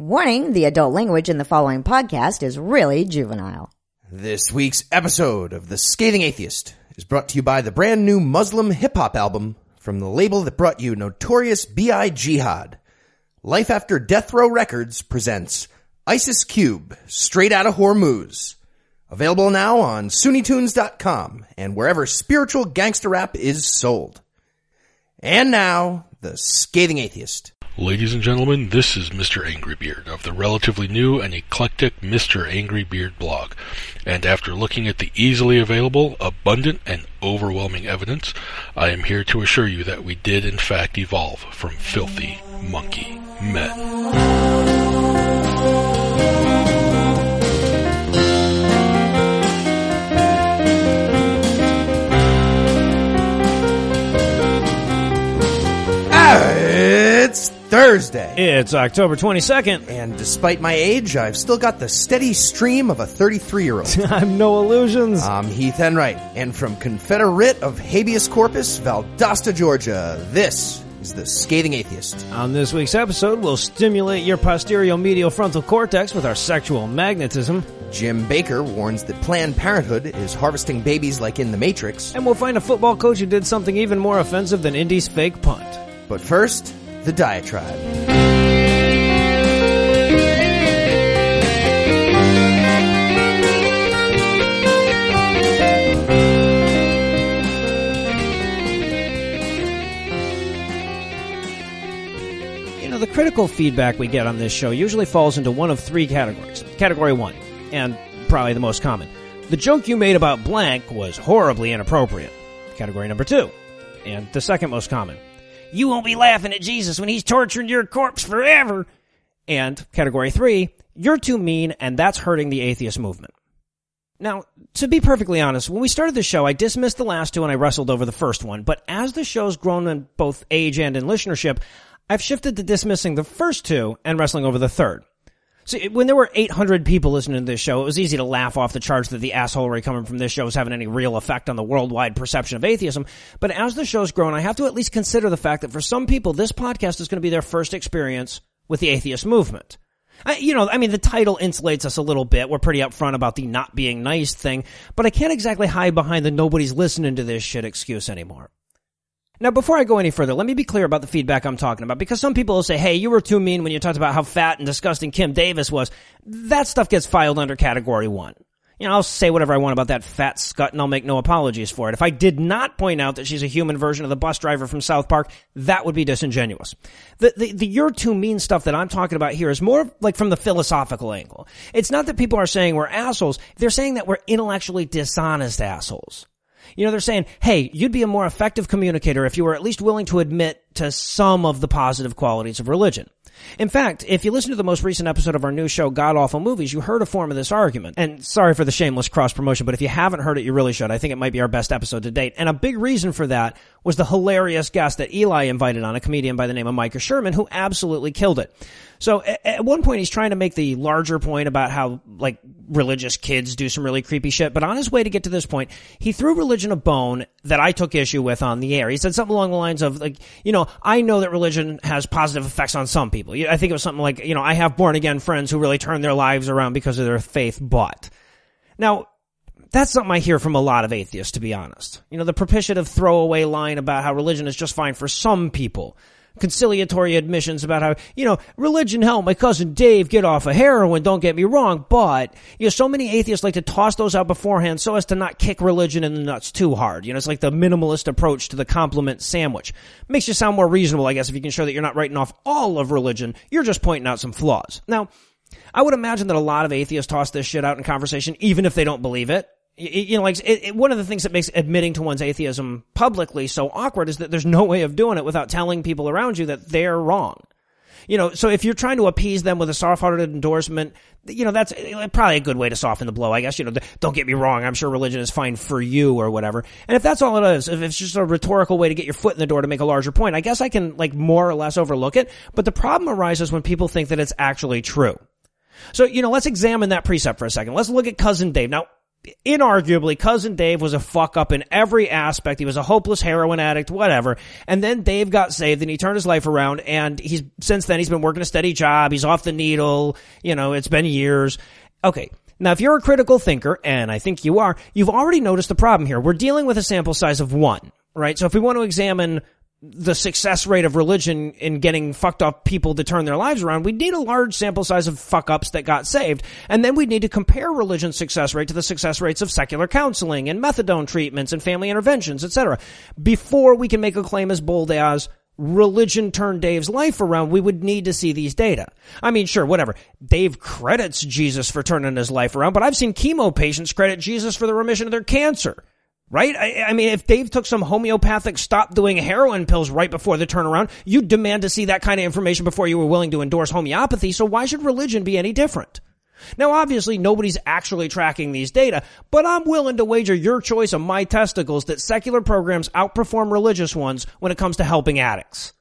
Warning, the adult language in the following podcast is really juvenile. This week's episode of The Scathing Atheist is brought to you by the brand new Muslim hip hop album from the label that brought you Notorious B.I. Jihad. Life After Death Row Records presents Isis Cube, straight out of Hormuz. Available now on SunyTunes.com and wherever spiritual gangster rap is sold. And now, The Scathing Atheist. Ladies and gentlemen, this is Mr. Angrybeard of the relatively new and eclectic Mr. Angrybeard blog. And after looking at the easily available, abundant, and overwhelming evidence, I am here to assure you that we did in fact evolve from filthy monkey men. Thursday. It's October 22nd. And despite my age, I've still got the steady stream of a 33 year old. I'm Noah Lugeons. I'm Heath Enwright, and from Confederate of Habeas Corpus, Valdosta, Georgia, this is the Scathing Atheist. On this week's episode, we'll stimulate your posterior medial frontal cortex with our sexual magnetism, Jim Bakker warns that Planned Parenthood is harvesting babies like in The Matrix. and we'll find a football coach who did something even more offensive than Indy's fake punt. But first, the diatribe. You know, the critical feedback we get on this show usually falls into one of three categories. Category one, and probably the most common. The joke you made about blank was horribly inappropriate. Category number two, and the second most common. You won't be laughing at Jesus when he's torturing your corpse forever. And category three, you're too mean and that's hurting the atheist movement. Now, to be perfectly honest, when we started the show, I dismissed the last two and I wrestled over the first one. But as the show's grown in both age and in listenership, I've shifted to dismissing the first two and wrestling over the third. When there were 800 people listening to this show, it was easy to laugh off the charge that the assholery coming from this show is having any real effect on the worldwide perception of atheism. But as the show's grown, I have to at least consider the fact that for some people, this podcast is going to be their first experience with the atheist movement. I, you know, I mean, the title insulates us a little bit. We're pretty upfront about the not being nice thing, but I can't exactly hide behind the nobody's listening to this shit excuse anymore. Now, before I go any further, let me be clear about the feedback I'm talking about, because some people will say, hey, you were too mean when you talked about how fat and disgusting Kim Davis was. That stuff gets filed under category one. You know, I'll say whatever I want about that fat scut and I'll make no apologies for it. If I did not point out that she's a human version of the bus driver from South Park, that would be disingenuous. The, the, the you're too mean stuff that I'm talking about here is more like from the philosophical angle. It's not that people are saying we're assholes. They're saying that we're intellectually dishonest assholes. You know, they're saying, hey, you'd be a more effective communicator if you were at least willing to admit to some of the positive qualities of religion. In fact, if you listen to the most recent episode of our new show, God Awful Movies, you heard a form of this argument. And sorry for the shameless cross promotion, but if you haven't heard it, you really should. I think it might be our best episode to date. And a big reason for that was the hilarious guest that Eli invited on, a comedian by the name of Micah Sherman, who absolutely killed it. So at one point, he's trying to make the larger point about how, like, religious kids do some really creepy shit. But on his way to get to this point, he threw religion a bone that I took issue with on the air. He said something along the lines of, like, you know, I know that religion has positive effects on some people. I think it was something like, you know, I have born again friends who really turn their lives around because of their faith, but. Now, that's something I hear from a lot of atheists, to be honest. You know, the propitiative throwaway line about how religion is just fine for some people. Conciliatory admissions about how, you know, religion helped my cousin Dave get off of heroin, don't get me wrong, but, you know, so many atheists like to toss those out beforehand so as to not kick religion in the nuts too hard. You know, it's like the minimalist approach to the compliment sandwich. Makes you sound more reasonable, I guess, if you can show that you're not writing off all of religion, you're just pointing out some flaws. Now, I would imagine that a lot of atheists toss this shit out in conversation, even if they don't believe it. You know, like it, it, one of the things that makes admitting to one's atheism publicly so awkward is that there's no way of doing it without telling people around you that they're wrong. You know, so if you're trying to appease them with a soft-hearted endorsement, you know, that's eh, probably a good way to soften the blow, I guess. You know, don't get me wrong. I'm sure religion is fine for you or whatever. And if that's all it is, if it's just a rhetorical way to get your foot in the door to make a larger point, I guess I can like more or less overlook it. But the problem arises when people think that it's actually true. So, you know, let's examine that precept for a second. Let's look at cousin Dave. Now, inarguably, cousin Dave was a fuck up in every aspect. He was a hopeless heroin addict, whatever. And then Dave got saved and he turned his life around and he's, since then he's been working a steady job. He's off the needle. You know, it's been years. Okay. Now, if you're a critical thinker, and I think you are, you've already noticed the problem here. We're dealing with a sample size of one, right? So if we want to examine the success rate of religion in getting fucked up people to turn their lives around, we need a large sample size of fuck ups that got saved. And then we need to compare religion's success rate to the success rates of secular counseling and methadone treatments and family interventions, etc. Before we can make a claim as bold as religion turned Dave's life around, we would need to see these data. I mean, sure, whatever. Dave credits Jesus for turning his life around, but I've seen chemo patients credit Jesus for the remission of their cancer. Right? I, I, mean, if Dave took some homeopathic stop doing heroin pills right before the turnaround, you'd demand to see that kind of information before you were willing to endorse homeopathy, so why should religion be any different? Now, obviously, nobody's actually tracking these data, but I'm willing to wager your choice of my testicles that secular programs outperform religious ones when it comes to helping addicts.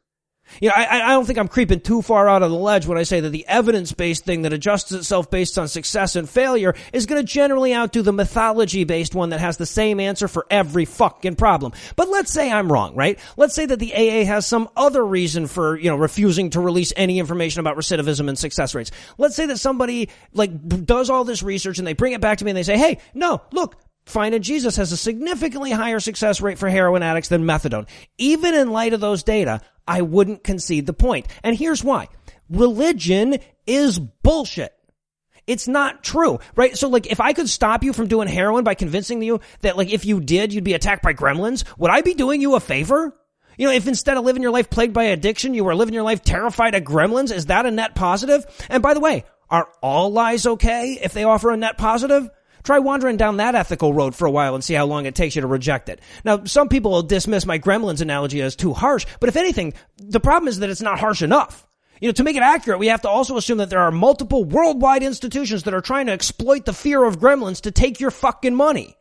You know, I, I don't think I'm creeping too far out of the ledge when I say that the evidence-based thing that adjusts itself based on success and failure is going to generally outdo the mythology-based one that has the same answer for every fucking problem. But let's say I'm wrong, right? Let's say that the AA has some other reason for, you know, refusing to release any information about recidivism and success rates. Let's say that somebody, like, does all this research and they bring it back to me and they say, hey, no, look, finding Jesus has a significantly higher success rate for heroin addicts than methadone. Even in light of those data, I wouldn't concede the point. And here's why. Religion is bullshit. It's not true, right? So like, if I could stop you from doing heroin by convincing you that like, if you did, you'd be attacked by gremlins, would I be doing you a favor? You know, if instead of living your life plagued by addiction, you were living your life terrified of gremlins, is that a net positive? And by the way, are all lies okay if they offer a net positive? Try wandering down that ethical road for a while and see how long it takes you to reject it. Now, some people will dismiss my gremlins analogy as too harsh, but if anything, the problem is that it's not harsh enough. You know, to make it accurate, we have to also assume that there are multiple worldwide institutions that are trying to exploit the fear of gremlins to take your fucking money.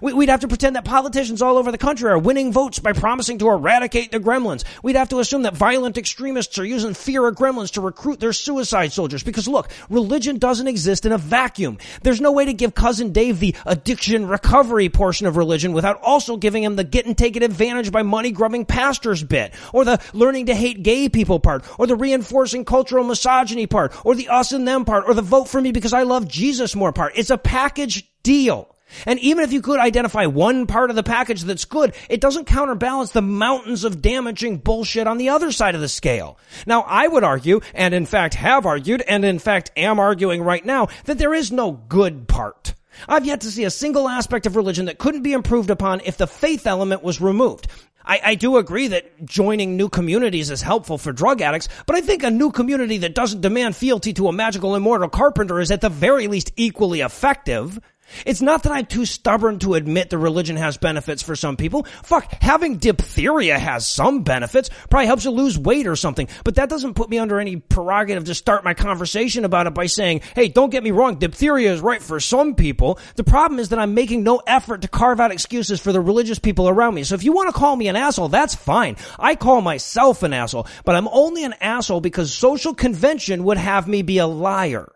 We'd have to pretend that politicians all over the country are winning votes by promising to eradicate the gremlins. We'd have to assume that violent extremists are using fear of gremlins to recruit their suicide soldiers. Because look, religion doesn't exist in a vacuum. There's no way to give cousin Dave the addiction recovery portion of religion without also giving him the get and take it advantage by money grubbing pastors bit, or the learning to hate gay people part, or the reinforcing cultural misogyny part, or the us and them part, or the vote for me because I love Jesus more part. It's a package deal. And even if you could identify one part of the package that's good, it doesn't counterbalance the mountains of damaging bullshit on the other side of the scale. Now, I would argue, and in fact have argued, and in fact am arguing right now, that there is no good part. I've yet to see a single aspect of religion that couldn't be improved upon if the faith element was removed. I, I, do agree that joining new communities is helpful for drug addicts, but I think a new community that doesn't demand fealty to a magical immortal carpenter is at the very least equally effective. It's not that I'm too stubborn to admit the religion has benefits for some people. Fuck, having diphtheria has some benefits. Probably helps you lose weight or something. But that doesn't put me under any prerogative to start my conversation about it by saying, hey, don't get me wrong, diphtheria is right for some people. The problem is that I'm making no effort to carve out excuses for the religious people around me. So if you want to call me an asshole, that's fine. I call myself an asshole, but I'm only an asshole because social convention would have me be a liar.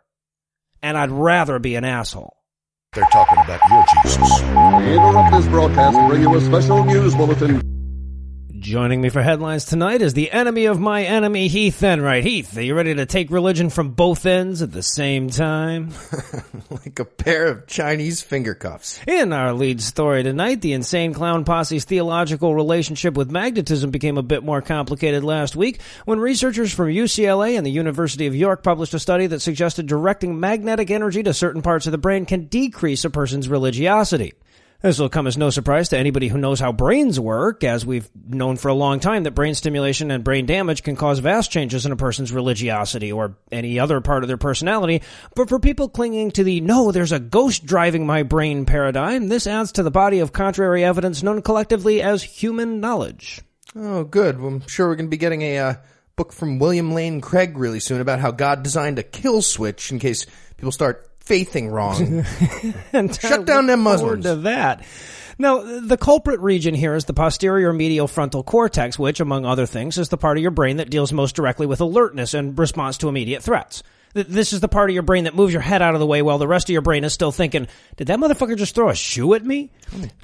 And I'd rather be an asshole. They're talking about your Jesus. We interrupt this broadcast to bring you a special news bulletin. Joining me for headlines tonight is the enemy of my enemy, Heath Enwright. Heath, are you ready to take religion from both ends at the same time? like a pair of Chinese finger cuffs. In our lead story tonight, the insane clown posse's theological relationship with magnetism became a bit more complicated last week when researchers from UCLA and the University of York published a study that suggested directing magnetic energy to certain parts of the brain can decrease a person's religiosity. This will come as no surprise to anybody who knows how brains work, as we've known for a long time that brain stimulation and brain damage can cause vast changes in a person's religiosity or any other part of their personality. But for people clinging to the no, there's a ghost driving my brain paradigm, this adds to the body of contrary evidence known collectively as human knowledge. Oh, good. Well, I'm sure we're going to be getting a uh, book from William Lane Craig really soon about how God designed a kill switch in case people start faithing wrong. and Shut down them Muslims. To that. Now, the culprit region here is the posterior medial frontal cortex, which, among other things, is the part of your brain that deals most directly with alertness and response to immediate threats. Th- This is the part of your brain that moves your head out of the way while the rest of your brain is still thinking, did that motherfucker just throw a shoe at me?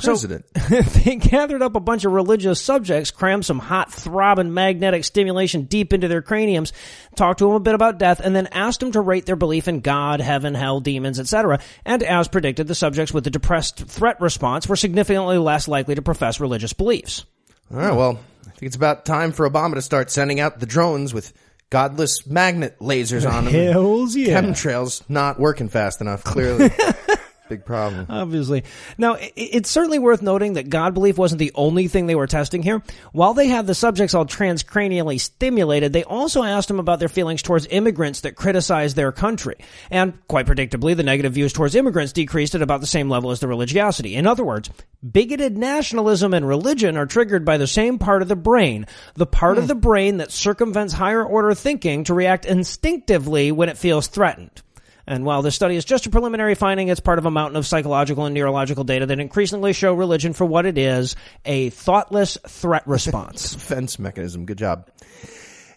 President. they gathered up a bunch of religious subjects, crammed some hot, throbbing magnetic stimulation deep into their craniums, talked to them a bit about death, and then asked them to rate their belief in God, heaven, hell, demons, etc. And as predicted, the subjects with the depressed threat response were significantly less likely to profess religious beliefs. All right, well, I think it's about time for Obama to start sending out the drones with godless magnet lasers on them. Hells yeah. Chemtrails not working fast enough, clearly. Big problem. Obviously. Now, it's certainly worth noting that God belief wasn't the only thing they were testing here. While they had the subjects all transcranially stimulated, they also asked them about their feelings towards immigrants that criticized their country. And, quite predictably, the negative views towards immigrants decreased at about the same level as the religiosity. In other words, bigoted nationalism and religion are triggered by the same part of the brain, the part of hmm. the brain that circumvents higher order thinking to react instinctively when it feels threatened. And while this study is just a preliminary finding, it's part of a mountain of psychological and neurological data that increasingly show religion for what it is a thoughtless threat response. Defense mechanism. Good job.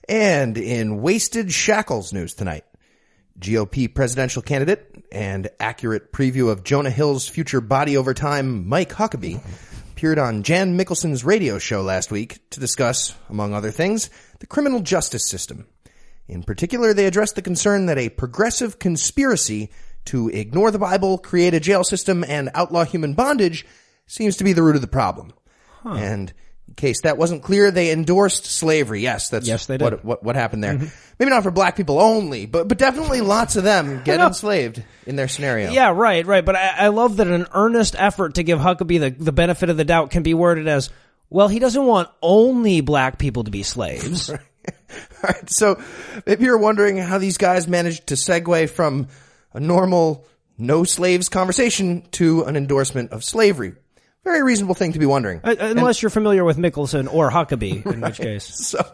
And in Wasted Shackles news tonight, GOP presidential candidate and accurate preview of Jonah Hill's future body over time, Mike Huckabee, appeared on Jan Mickelson's radio show last week to discuss, among other things, the criminal justice system. In particular, they addressed the concern that a progressive conspiracy to ignore the Bible, create a jail system, and outlaw human bondage seems to be the root of the problem. And in case that wasn't clear, they endorsed slavery. Yes, that's Yes, they did. Mm-hmm. What, what, what happened there. Maybe not for black people only, but, but definitely lots of them get enslaved in their scenario. Yeah, right, right. But I, I love that an earnest effort to give Huckabee the, the benefit of the doubt can be worded as, well, he doesn't want only black people to be slaves. All right, so maybe you're wondering how these guys managed to segue from a normal no slaves conversation to an endorsement of slavery. Very reasonable thing to be wondering. Uh, Unless you're familiar with Mickelson or Huckabee, in which case. So,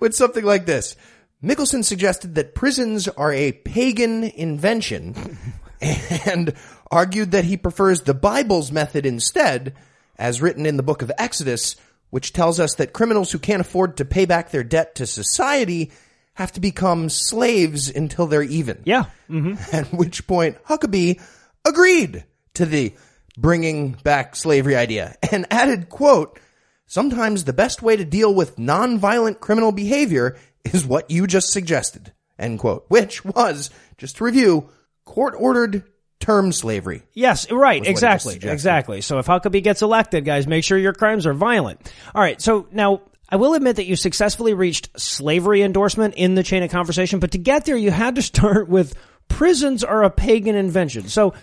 with something like this, Mickelson suggested that prisons are a pagan invention and argued that he prefers the Bible's method instead, as written in the book of Exodus, which tells us that criminals who can't afford to pay back their debt to society have to become slaves until they're even. Yeah. Mm-hmm. At which point Huckabee agreed to the bringing back slavery idea and added, quote, sometimes the best way to deal with nonviolent criminal behavior is what you just suggested, end quote, which was, just to review, court ordered term slavery. Yes, right, was what he exactly, exactly. So if Huckabee gets elected, guys, make sure your crimes are violent. All right, so now I will admit that you successfully reached slavery endorsement in the chain of conversation, but to get there, you had to start with prisons are a pagan invention. So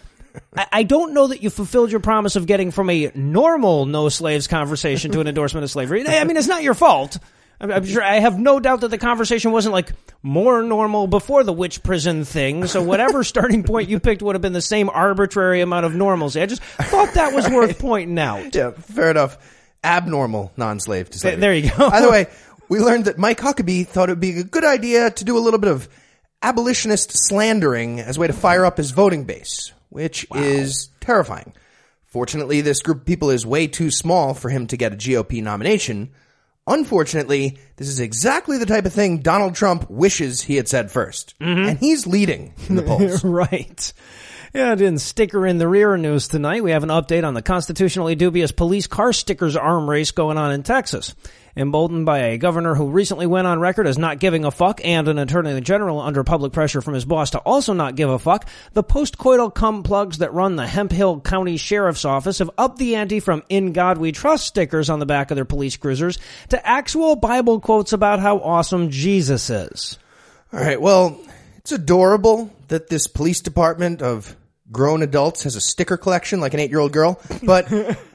I don't know that you fulfilled your promise of getting from a normal no slaves conversation to an endorsement of slavery. I mean, it's not your fault. I'm, I'm sure I have no doubt that the conversation wasn't like more normal before the witch prison thing. So whatever starting point you picked would have been the same arbitrary amount of normalcy. I just thought that was worth pointing out. Yeah, fair enough. Abnormal non-slave to slavery. there you go. By the way, we learned that Mike Huckabee thought it would be a good idea to do a little bit of abolitionist slandering as a way to fire up his voting base, which is terrifying. Fortunately, this group of people is way too small for him to get a GOP nomination. Unfortunately, this is exactly the type of thing Donald Trump wishes he had said 1st mm-hmm. And he's leading in the polls. right. Yeah, and sticker in the rear news tonight, we have an update on the constitutionally dubious police car stickers arm race going on in Texas. Emboldened by a governor who recently went on record as not giving a fuck and an attorney general under public pressure from his boss to also not give a fuck, the postcoital cum plugs that run the Hemphill County Sheriff's Office have upped the ante from In God We Trust stickers on the back of their police cruisers to actual Bible quotes about how awesome Jesus is. All right. Well, it's adorable that this police department of grown adults has a sticker collection like an eight year old girl, but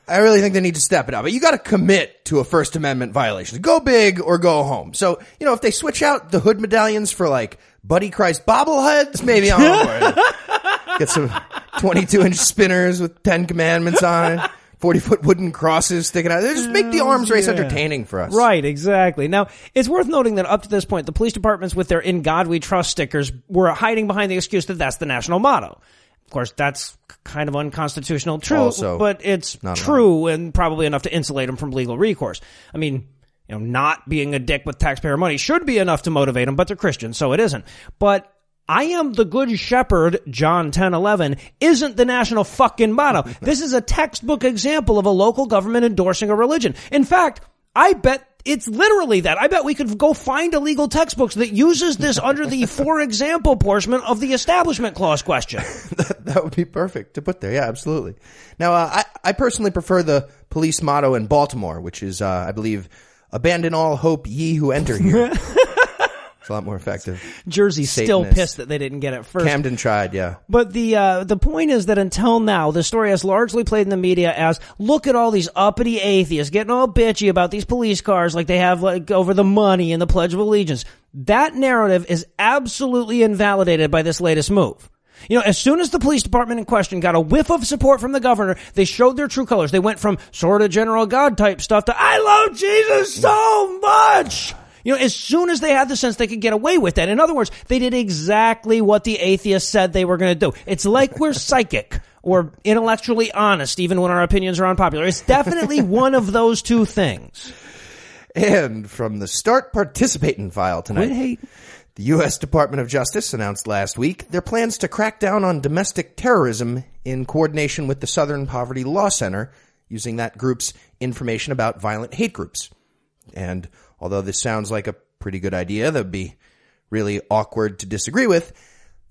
I really think they need to step it up. But you got to commit to a First Amendment violation. Go big or go home. So, you know, if they switch out the hood medallions for like Buddy Christ bobbleheads, maybe I'm on board. Get some 22 inch spinners with 10 commandments on it. 40 foot wooden crosses sticking out. Just make the arms race entertaining for us. Right, exactly. Now, it's worth noting that up to this point, the police departments with their In God We Trust stickers were hiding behind the excuse that that's the national motto. Of course, that's kind of unconstitutional, true, Also but it's true and probably enough to insulate them from legal recourse. I mean, you know, not being a dick with taxpayer money should be enough to motivate them, but they're Christians, so it isn't. But I am the good shepherd, John 10, 11, isn't the national fucking motto. This is a textbook example of a local government endorsing a religion. In fact, I bet it's literally that. I bet we could go find a legal textbook that uses this under the for example portion of the establishment clause question. that, that would be perfect to put there. Yeah, absolutely. Now, uh, I, I personally prefer the police motto in Baltimore, which is, uh, I believe, abandon all hope ye who enter here. It's a lot more effective. Jersey's still pissed that they didn't get it first. Camden tried, yeah. But the uh, the point is that until now, the story has largely played in the media as look at all these uppity atheists getting all bitchy about these police cars like they have like over the money and the Pledge of Allegiance. That narrative is absolutely invalidated by this latest move. You know, as soon as the police department in question got a whiff of support from the governor, they showed their true colors. They went from sort of general God type stuff to I love Jesus so much. You know, as soon as they had the sense they could get away with that. In other words, they did exactly what the atheists said they were going to do. It's like we're psychic or intellectually honest, even when our opinions are unpopular. It's definitely one of those two things. And from the start participating file tonight. Hating. The U.S. Department of Justice announced last week their plans to crack down on domestic terrorism in coordination with the Southern Poverty Law Center, using that group's information about violent hate groups. And although this sounds like a pretty good idea that would be really awkward to disagree with,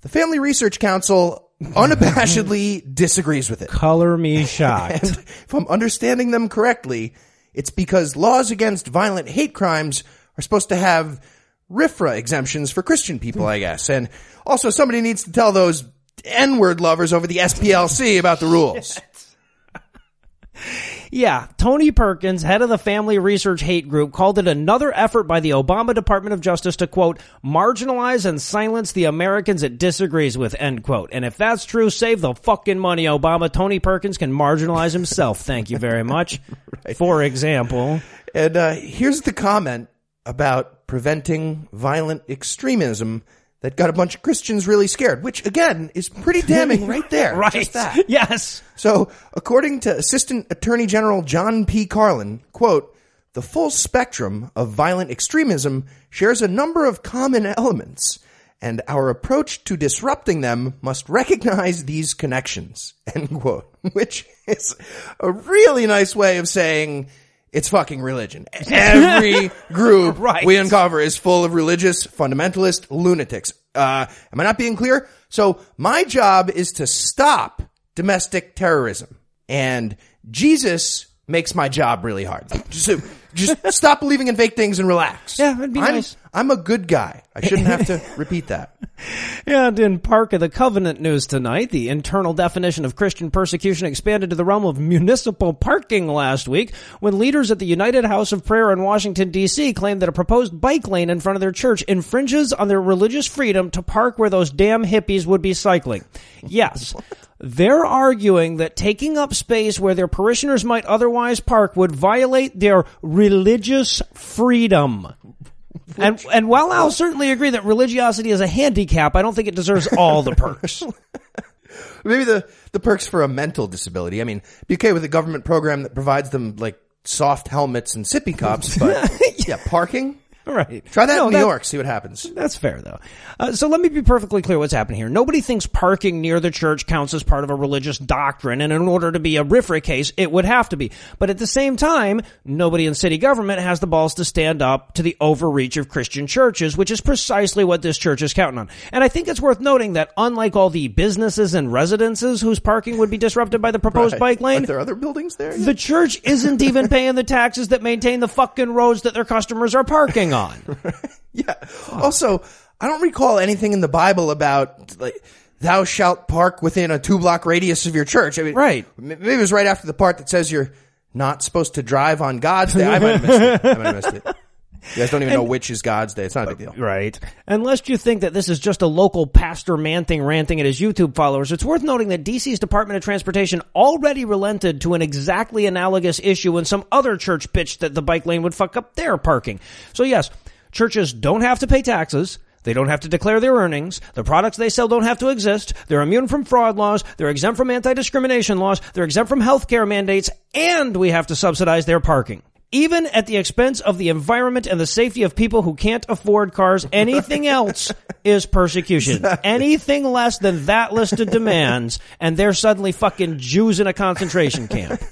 the Family Research Council unabashedly disagrees with it. Color me shocked. And if I'm understanding them correctly, it's because laws against violent hate crimes are supposed to have RFRA exemptions for Christian people, I guess. And also somebody needs to tell those N-word lovers over the SPLC about the rules. Yeah, Tony Perkins, head of the Family Research Hate Group, called it another effort by the Obama Department of Justice to quote, marginalize and silence the Americans it disagrees with, end quote. And if that's true, save the fucking money, Obama. Tony Perkins can marginalize himself. Thank you very much. For example. And uh, here's the comment about preventing violent extremism that got a bunch of Christians really scared, which again is pretty damning right there. Right. Just that. Yes. So, according to Assistant Attorney General John P. Carlin, quote, the full spectrum of violent extremism shares a number of common elements, and our approach to disrupting them must recognize these connections, end quote, which is a really nice way of saying it's fucking religion. Every group Right. we uncover is full of religious fundamentalist lunatics. Uh, am I not being clear? So my job is to stop domestic terrorism. And Jesus makes my job really hard. Just, just stop believing in fake things and relax. Yeah, it'd be I'm, nice. I'm a good guy. I shouldn't have to repeat that. And in Park of the Covenant news tonight, the internal definition of Christian persecution expanded to the realm of municipal parking last week when leaders at the United House of Prayer in Washington DC claimed that a proposed bike lane in front of their church infringes on their religious freedom to park where those damn hippies would be cycling. Yes. They're arguing that taking up space where their parishioners might otherwise park would violate their religious freedom. And and while I'll certainly agree that religiosity is a handicap, I don't think it deserves all the perks. Maybe the, the perks for a mental disability. I mean, be okay with a government program that provides them like soft helmets and sippy cups, but yeah, parking? Right. Try that No, in New York, see what happens. That's fair though. Uh, so let me be perfectly clear what's happening here. Nobody thinks parking near the church counts as part of a religious doctrine, and in order to be a RFRA case, it would have to be. But at the same time, nobody in city government has the balls to stand up to the overreach of Christian churches, which is precisely what this church is counting on. And I think it's worth noting that unlike all the businesses and residences whose parking would be disrupted by the proposed bike lane, Are there other buildings there? the church isn't even paying the taxes that maintain the fucking roads that their customers are parking on. Yeah. Also, I don't recall anything in the Bible about like thou shalt park within a two block radius of your church. I mean, Right. Maybe it was right after the part that says you're not supposed to drive on God's day. I might have missed it. I might have missed it. You guys don't even know which is God's day. It's not a big deal. Right. Unless you think that this is just a local pastor man-thing ranting at his YouTube followers, it's worth noting that DC's Department of Transportation already relented to an exactly analogous issue when some other church pitched that the bike lane would fuck up their parking. So yes, churches don't have to pay taxes. They don't have to declare their earnings. The products they sell don't have to exist. They're immune from fraud laws. They're exempt from anti-discrimination laws. They're exempt from healthcare mandates. And we have to subsidize their parking. Even at the expense of the environment and the safety of people who can't afford cars, anything else is persecution. Anything less than that list of demands, and they're suddenly fucking Jews in a concentration camp.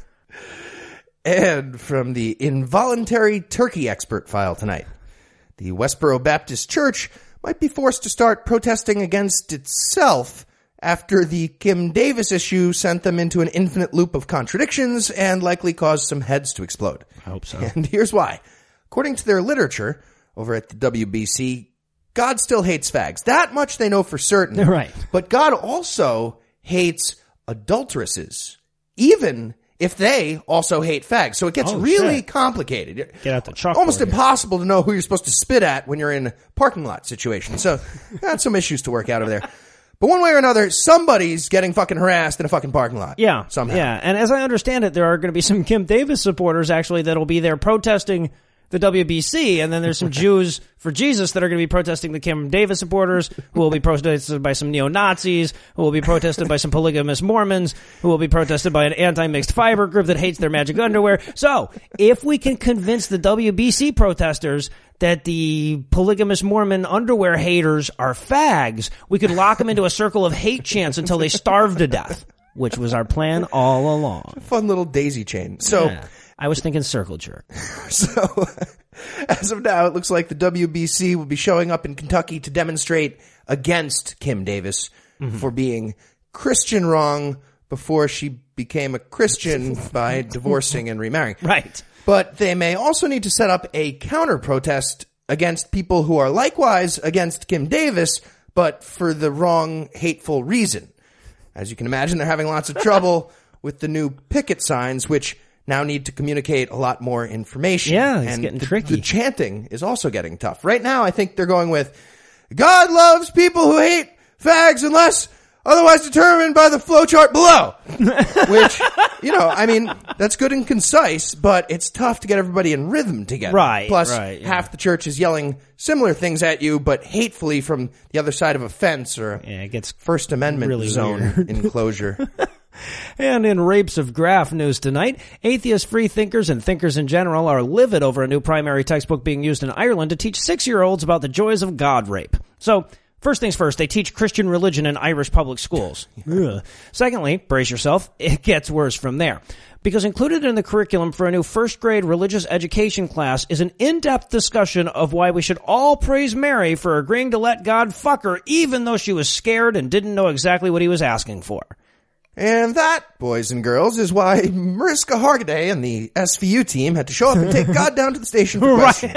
And from the involuntary turkey expert file tonight, the Westboro Baptist Church might be forced to start protesting against itself after the Kim Davis issue sent them into an infinite loop of contradictions and likely caused some heads to explode. I hope so. And here's why. According to their literature over at the WBC, God still hates fags. That much they know for certain. Right. But God also hates adulteresses, even if they also hate fags. So it gets Oh, really shit. complicated. Get out the chalkboard Almost here. impossible to know who you're supposed to spit at when you're in a parking lot situation. So got some issues to work out over there. But one way or another, somebody's getting fucking harassed in a fucking parking lot. Yeah. Somehow. Yeah. And as I understand it, there are going to be some Kim Davis supporters actually that'll be there protesting the WBC, and then there's some Jews for Jesus that are going to be protesting the Kim Davis supporters, who will be protested by some neo Nazis, who will be protested by some polygamous Mormons, who will be protested by an anti mixed fiber group that hates their magic underwear. So, if we can convince the WBC protesters that the polygamous Mormon underwear haters are fags, we could lock them into a circle of hate chants until they starve to death, which was our plan all along. Fun little daisy chain. So. Yeah. I was thinking circle jerk. So, as of now, it looks like the WBC will be showing up in Kentucky to demonstrate against Kim Davis mm-hmm. for being Christian wrong before she became a Christian by divorcing and remarrying. Right. But they may also need to set up a counter protest against people who are likewise against Kim Davis, but for the wrong, hateful reason. As you can imagine, they're having lots of trouble with the new picket signs, which now need to communicate a lot more information. Yeah, it's and getting the, tricky. The chanting is also getting tough. Right now, I think they're going with, God loves people who hate fags unless otherwise determined by the flowchart below. Which, you know, I mean, that's good and concise, but it's tough to get everybody in rhythm together. Right, Plus, right, yeah. half the church is yelling similar things at you, but hatefully from the other side of a fence or Yeah, it gets First Amendment really zone weird. enclosure. And in Rapes of Graph news tonight, atheist free thinkers and thinkers in general are livid over a new primary textbook being used in Ireland to teach six year olds about the joys of God rape. So, first things first, they teach Christian religion in Irish public schools. Secondly, brace yourself, it gets worse from there. Because included in the curriculum for a new first grade religious education class is an in-depth discussion of why we should all praise Mary for agreeing to let God fuck her even though she was scared and didn't know exactly what he was asking for. And that, boys and girls, is why Mariska Hargitay and the SVU team had to show up and take God down to the station for questioning.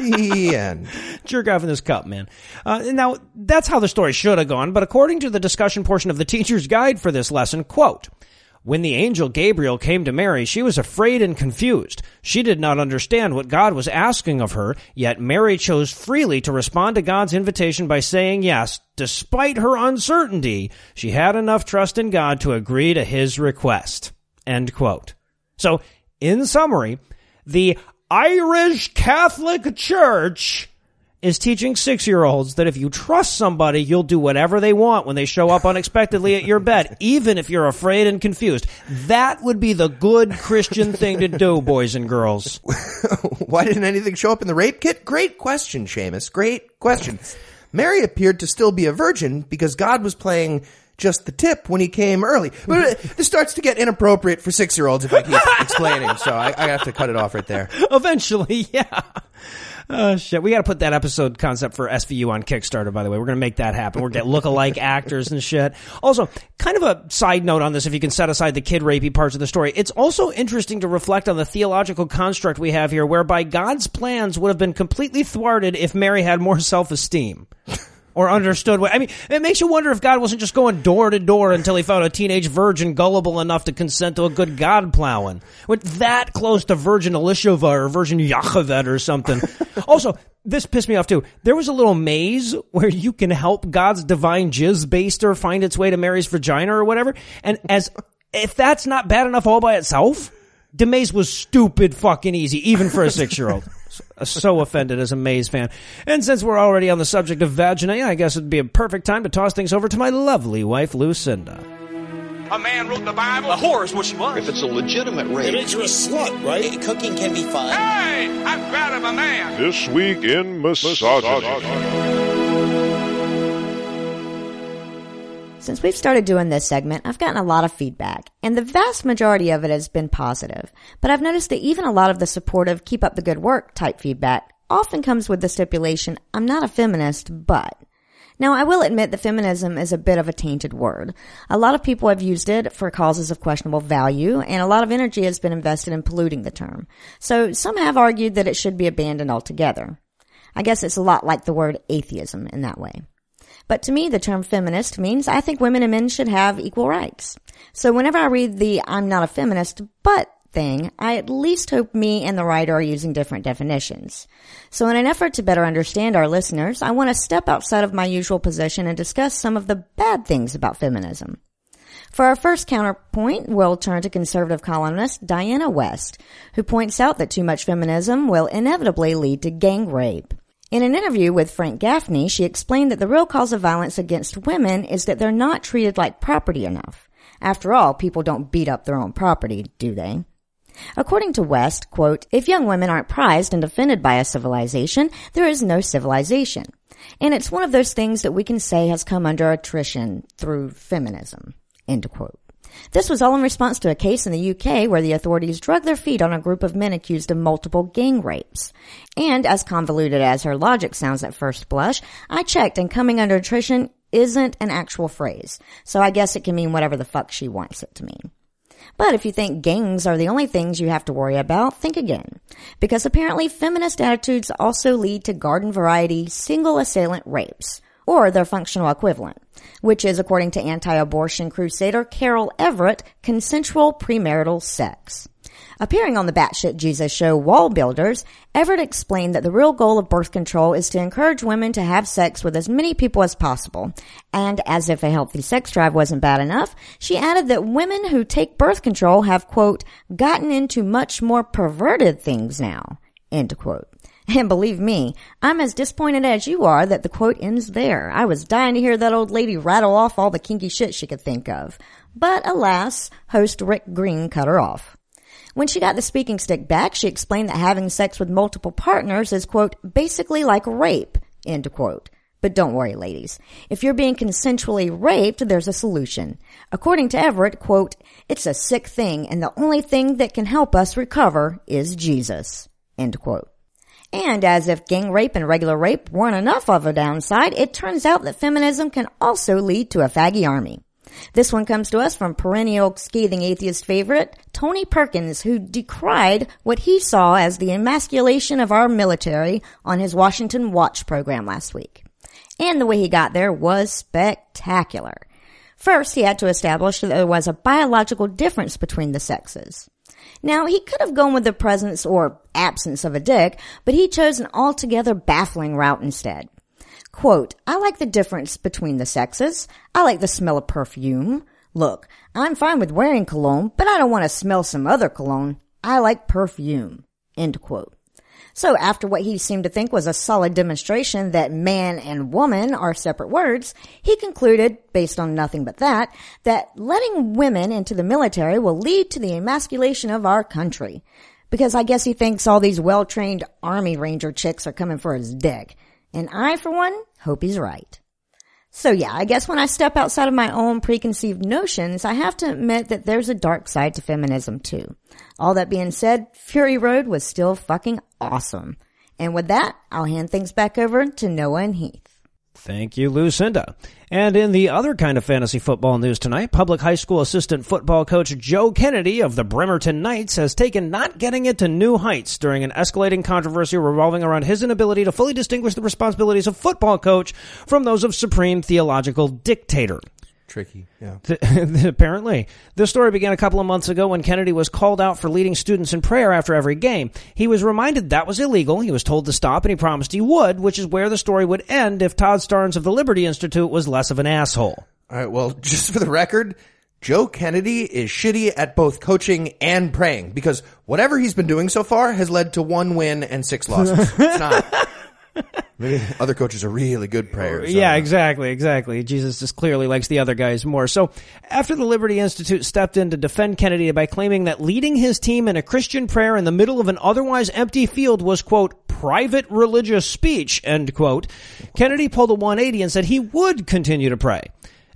the end. jerk off in this cup, man. Uh, now, that's how the story should have gone, but according to the discussion portion of the teacher's guide for this lesson, quote, when the angel Gabriel came to Mary, she was afraid and confused. She did not understand what God was asking of her, yet Mary chose freely to respond to God's invitation by saying yes. Despite her uncertainty, she had enough trust in God to agree to his request. End quote. So, in summary, the Irish Catholic Church is teaching six year olds that if you trust somebody, you'll do whatever they want when they show up unexpectedly at your bed, even if you're afraid and confused. That would be the good Christian thing to do, boys and girls. Why didn't anything show up in the rape kit? Great question, Seamus. Great question. Mary appeared to still be a virgin because God was playing just the tip when he came early. But uh, this starts to get inappropriate for six year olds if I keep explaining, so I, I have to cut it off right there. Eventually, yeah. Oh shit, we got to put that episode concept for SVU on Kickstarter. By the way, we're gonna make that happen. We're gonna get look-alike actors and shit. Also, kind of a side note on this, if you can set aside the kid rapey parts of the story, it's also interesting to reflect on the theological construct we have here, whereby God's plans would have been completely thwarted if Mary had more self-esteem. Or understood what I mean. It makes you wonder if God wasn't just going door to door until he found a teenage virgin gullible enough to consent to a good God plowing. With that close to Virgin Elisheva or Virgin Yachavet or something. also, this pissed me off too. There was a little maze where you can help God's divine jizz baster find its way to Mary's vagina or whatever. And as if that's not bad enough all by itself, the maze was stupid fucking easy, even for a six year old. Uh, so offended as a Maze fan. And since we're already on the subject of vagina, I guess it'd be a perfect time to toss things over to my lovely wife, Lucinda. a man wrote the Bible? A whore is what she was. If it's a legitimate rape, it makes you a slut, right? Cooking can be fun. Hey, I'm proud of a man. This week in misogyny. Since we've started doing this segment, I've gotten a lot of feedback, and the vast majority of it has been positive. But I've noticed that even a lot of the supportive, keep up the good work type feedback often comes with the stipulation, I'm not a feminist, but. Now, I will admit that feminism is a bit of a tainted word. A lot of people have used it for causes of questionable value, and a lot of energy has been invested in polluting the term. So some have argued that it should be abandoned altogether. I guess it's a lot like the word atheism in that way. But to me, the term feminist means I think women and men should have equal rights. So whenever I read the I'm not a feminist, but thing, I at least hope me and the writer are using different definitions. So in an effort to better understand our listeners, I want to step outside of my usual position and discuss some of the bad things about feminism. For our first counterpoint, we'll turn to conservative columnist Diana West, who points out that too much feminism will inevitably lead to gang rape. In an interview with Frank Gaffney, she explained that the real cause of violence against women is that they're not treated like property enough. After all, people don't beat up their own property, do they? According to West, quote, if young women aren't prized and defended by a civilization, there is no civilization. And it's one of those things that we can say has come under attrition through feminism, end quote. This was all in response to a case in the UK where the authorities drug their feet on a group of men accused of multiple gang rapes. And as convoluted as her logic sounds at first blush, I checked and coming under attrition isn't an actual phrase. So I guess it can mean whatever the fuck she wants it to mean. But if you think gangs are the only things you have to worry about, think again. Because apparently feminist attitudes also lead to garden variety single assailant rapes, or their functional equivalent, which is, according to anti-abortion crusader Carol Everett, consensual premarital sex. Appearing on the Batshit Jesus show Wall Builders, Everett explained that the real goal of birth control is to encourage women to have sex with as many people as possible. And as if a healthy sex drive wasn't bad enough, she added that women who take birth control have, quote, gotten into much more perverted things now, end quote. And believe me, I'm as disappointed as you are that the quote ends there. I was dying to hear that old lady rattle off all the kinky shit she could think of. But alas, host Rick Green cut her off. When she got the speaking stick back, she explained that having sex with multiple partners is, quote, basically like rape, end quote. But don't worry, ladies. If you're being consensually raped, there's a solution. According to Everett, quote, it's a sick thing and the only thing that can help us recover is Jesus, end quote. And as if gang rape and regular rape weren't enough of a downside, it turns out that feminism can also lead to a faggy army. This one comes to us from perennial scathing atheist favorite, Tony Perkins, who decried what he saw as the emasculation of our military on his Washington Watch program last week. And the way he got there was spectacular. First, he had to establish that there was a biological difference between the sexes. Now, he could have gone with the presence or absence of a dick, but he chose an altogether baffling route instead. Quote, I like the difference between the sexes. I like the smell of perfume. Look, I'm fine with wearing cologne, but I don't want to smell some other cologne. I like perfume. End quote. So after what he seemed to think was a solid demonstration that man and woman are separate words, he concluded, based on nothing but that, that letting women into the military will lead to the emasculation of our country. Because I guess he thinks all these well-trained army ranger chicks are coming for his dick. And I, for one, hope he's right. So yeah, I guess when I step outside of my own preconceived notions, I have to admit that there's a dark side to feminism too. All that being said, Fury Road was still fucking awesome. And with that, I'll hand things back over to Noah and Heath. Thank you, Lucinda. And in the other kind of fantasy football news tonight, public high school assistant football coach Joe Kennedy of the Bremerton Knights has taken not getting it to new heights during an escalating controversy revolving around his inability to fully distinguish the responsibilities of football coach from those of supreme theological dictator tricky. Yeah. Apparently. This story began a couple of months ago when Kennedy was called out for leading students in prayer after every game. He was reminded that was illegal. He was told to stop and he promised he would, which is where the story would end if Todd Starnes of the Liberty Institute was less of an asshole. All right. Well, just for the record, Joe Kennedy is shitty at both coaching and praying because whatever he's been doing so far has led to one win and six losses. it's not. Other coaches are really good prayers. Yeah, Uh, exactly, exactly. Jesus just clearly likes the other guys more. So after the Liberty Institute stepped in to defend Kennedy by claiming that leading his team in a Christian prayer in the middle of an otherwise empty field was, quote, private religious speech, end quote, Kennedy pulled a 180 and said he would continue to pray.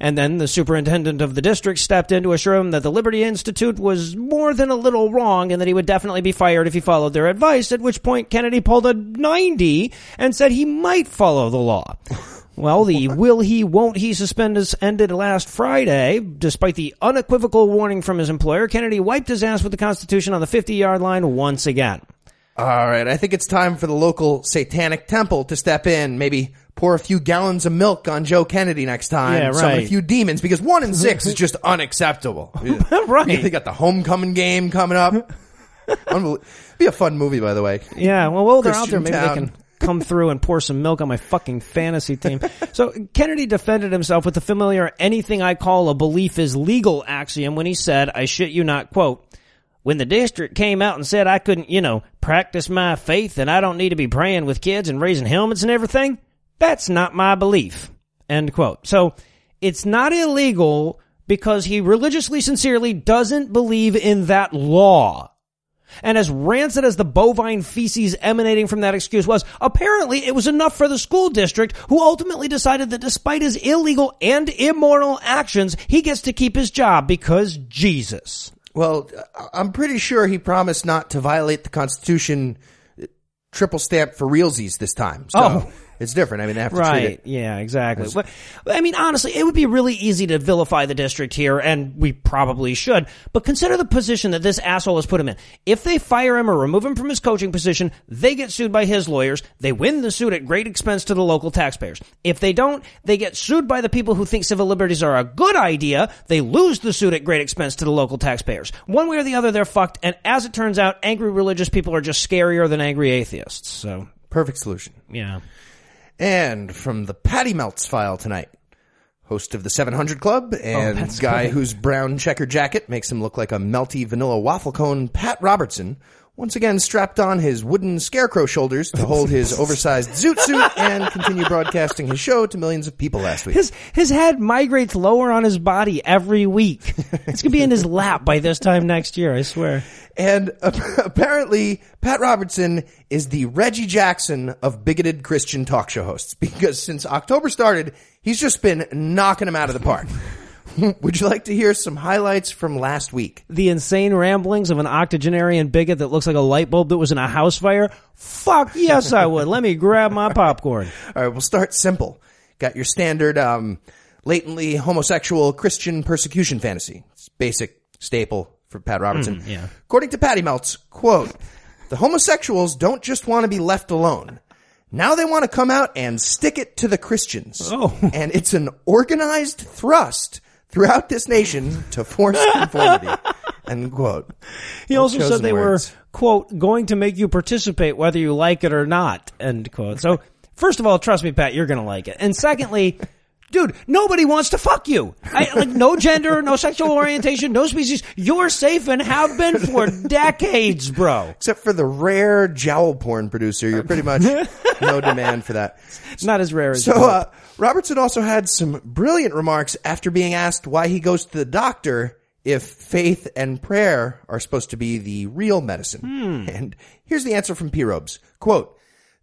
And then the superintendent of the district stepped in to assure him that the Liberty Institute was more than a little wrong and that he would definitely be fired if he followed their advice, at which point Kennedy pulled a 90 and said he might follow the law. Well, the will he, won't he suspend us ended last Friday. Despite the unequivocal warning from his employer, Kennedy wiped his ass with the Constitution on the 50 yard line once again. All right, I think it's time for the local satanic temple to step in. Maybe pour a few gallons of milk on Joe Kennedy next time. Yeah, right. Summon a few demons because one and six is just unacceptable. Right. They got the homecoming game coming up. Unbel- Be a fun movie, by the way. Yeah, well, while they're out there, maybe they can come through and pour some milk on my fucking fantasy team. So Kennedy defended himself with the familiar anything I call a belief is legal axiom when he said, I shit you not, quote, when the district came out and said I couldn't, you know, practice my faith and I don't need to be praying with kids and raising helmets and everything, that's not my belief. End quote. So it's not illegal because he religiously sincerely doesn't believe in that law. And as rancid as the bovine feces emanating from that excuse was, apparently it was enough for the school district who ultimately decided that despite his illegal and immoral actions, he gets to keep his job because Jesus. Well, I'm pretty sure he promised not to violate the Constitution triple stamp for realsies this time. So Oh. It's different. I mean, they have to treat Right. it. Yeah, exactly. But, I mean, honestly, it would be really easy to vilify the district here, and we probably should. But consider the position that this asshole has put him in. If they fire him or remove him from his coaching position, they get sued by his lawyers. They win the suit at great expense to the local taxpayers. If they don't, they get sued by the people who think civil liberties are a good idea. They lose the suit at great expense to the local taxpayers. One way or the other, they're fucked. And as it turns out, angry religious people are just scarier than angry atheists. So, Perfect solution. yeah. And from the Patty Melts file tonight, host of the 700 Club oh, and that's guy good. whose brown checker jacket makes him look like a melty vanilla waffle cone, Pat Robertson, once again strapped on his wooden scarecrow shoulders to hold his oversized zoot suit and continue broadcasting his show to millions of people last week. His his head migrates lower on his body every week. It's gonna be in his lap by this time next year. I swear. And apparently, Pat Robertson is the Reggie Jackson of bigoted Christian talk show hosts because since October started, he's just been knocking them out of the park. Would you like to hear some highlights from last week? The insane ramblings of an octogenarian bigot that looks like a light bulb that was in a house fire. Fuck yes, I would. Let me grab my popcorn. All right, we'll start simple. Got your standard, um, latently homosexual Christian persecution fantasy. It's basic staple for Pat Robertson. yeah. According to Patty Melts, quote, the homosexuals don't just want to be left alone. Now they want to come out and stick it to the Christians. Oh. And it's an organized thrust throughout this nation to force conformity. End quote. He also said they words. were quote going to make you participate whether you like it or not. End quote. So first of all, trust me, Pat, you're gonna like it. And secondly. Dude, nobody wants to fuck you. I, like no gender, no sexual orientation, no species. You're safe and have been for decades, bro. Except for the rare jowl porn producer, you're pretty much no demand for that. It's not as rare as So, uh, Robertson also had some brilliant remarks after being asked why he goes to the doctor if faith and prayer are supposed to be the real medicine. And here's the answer from P. Robes. Quote,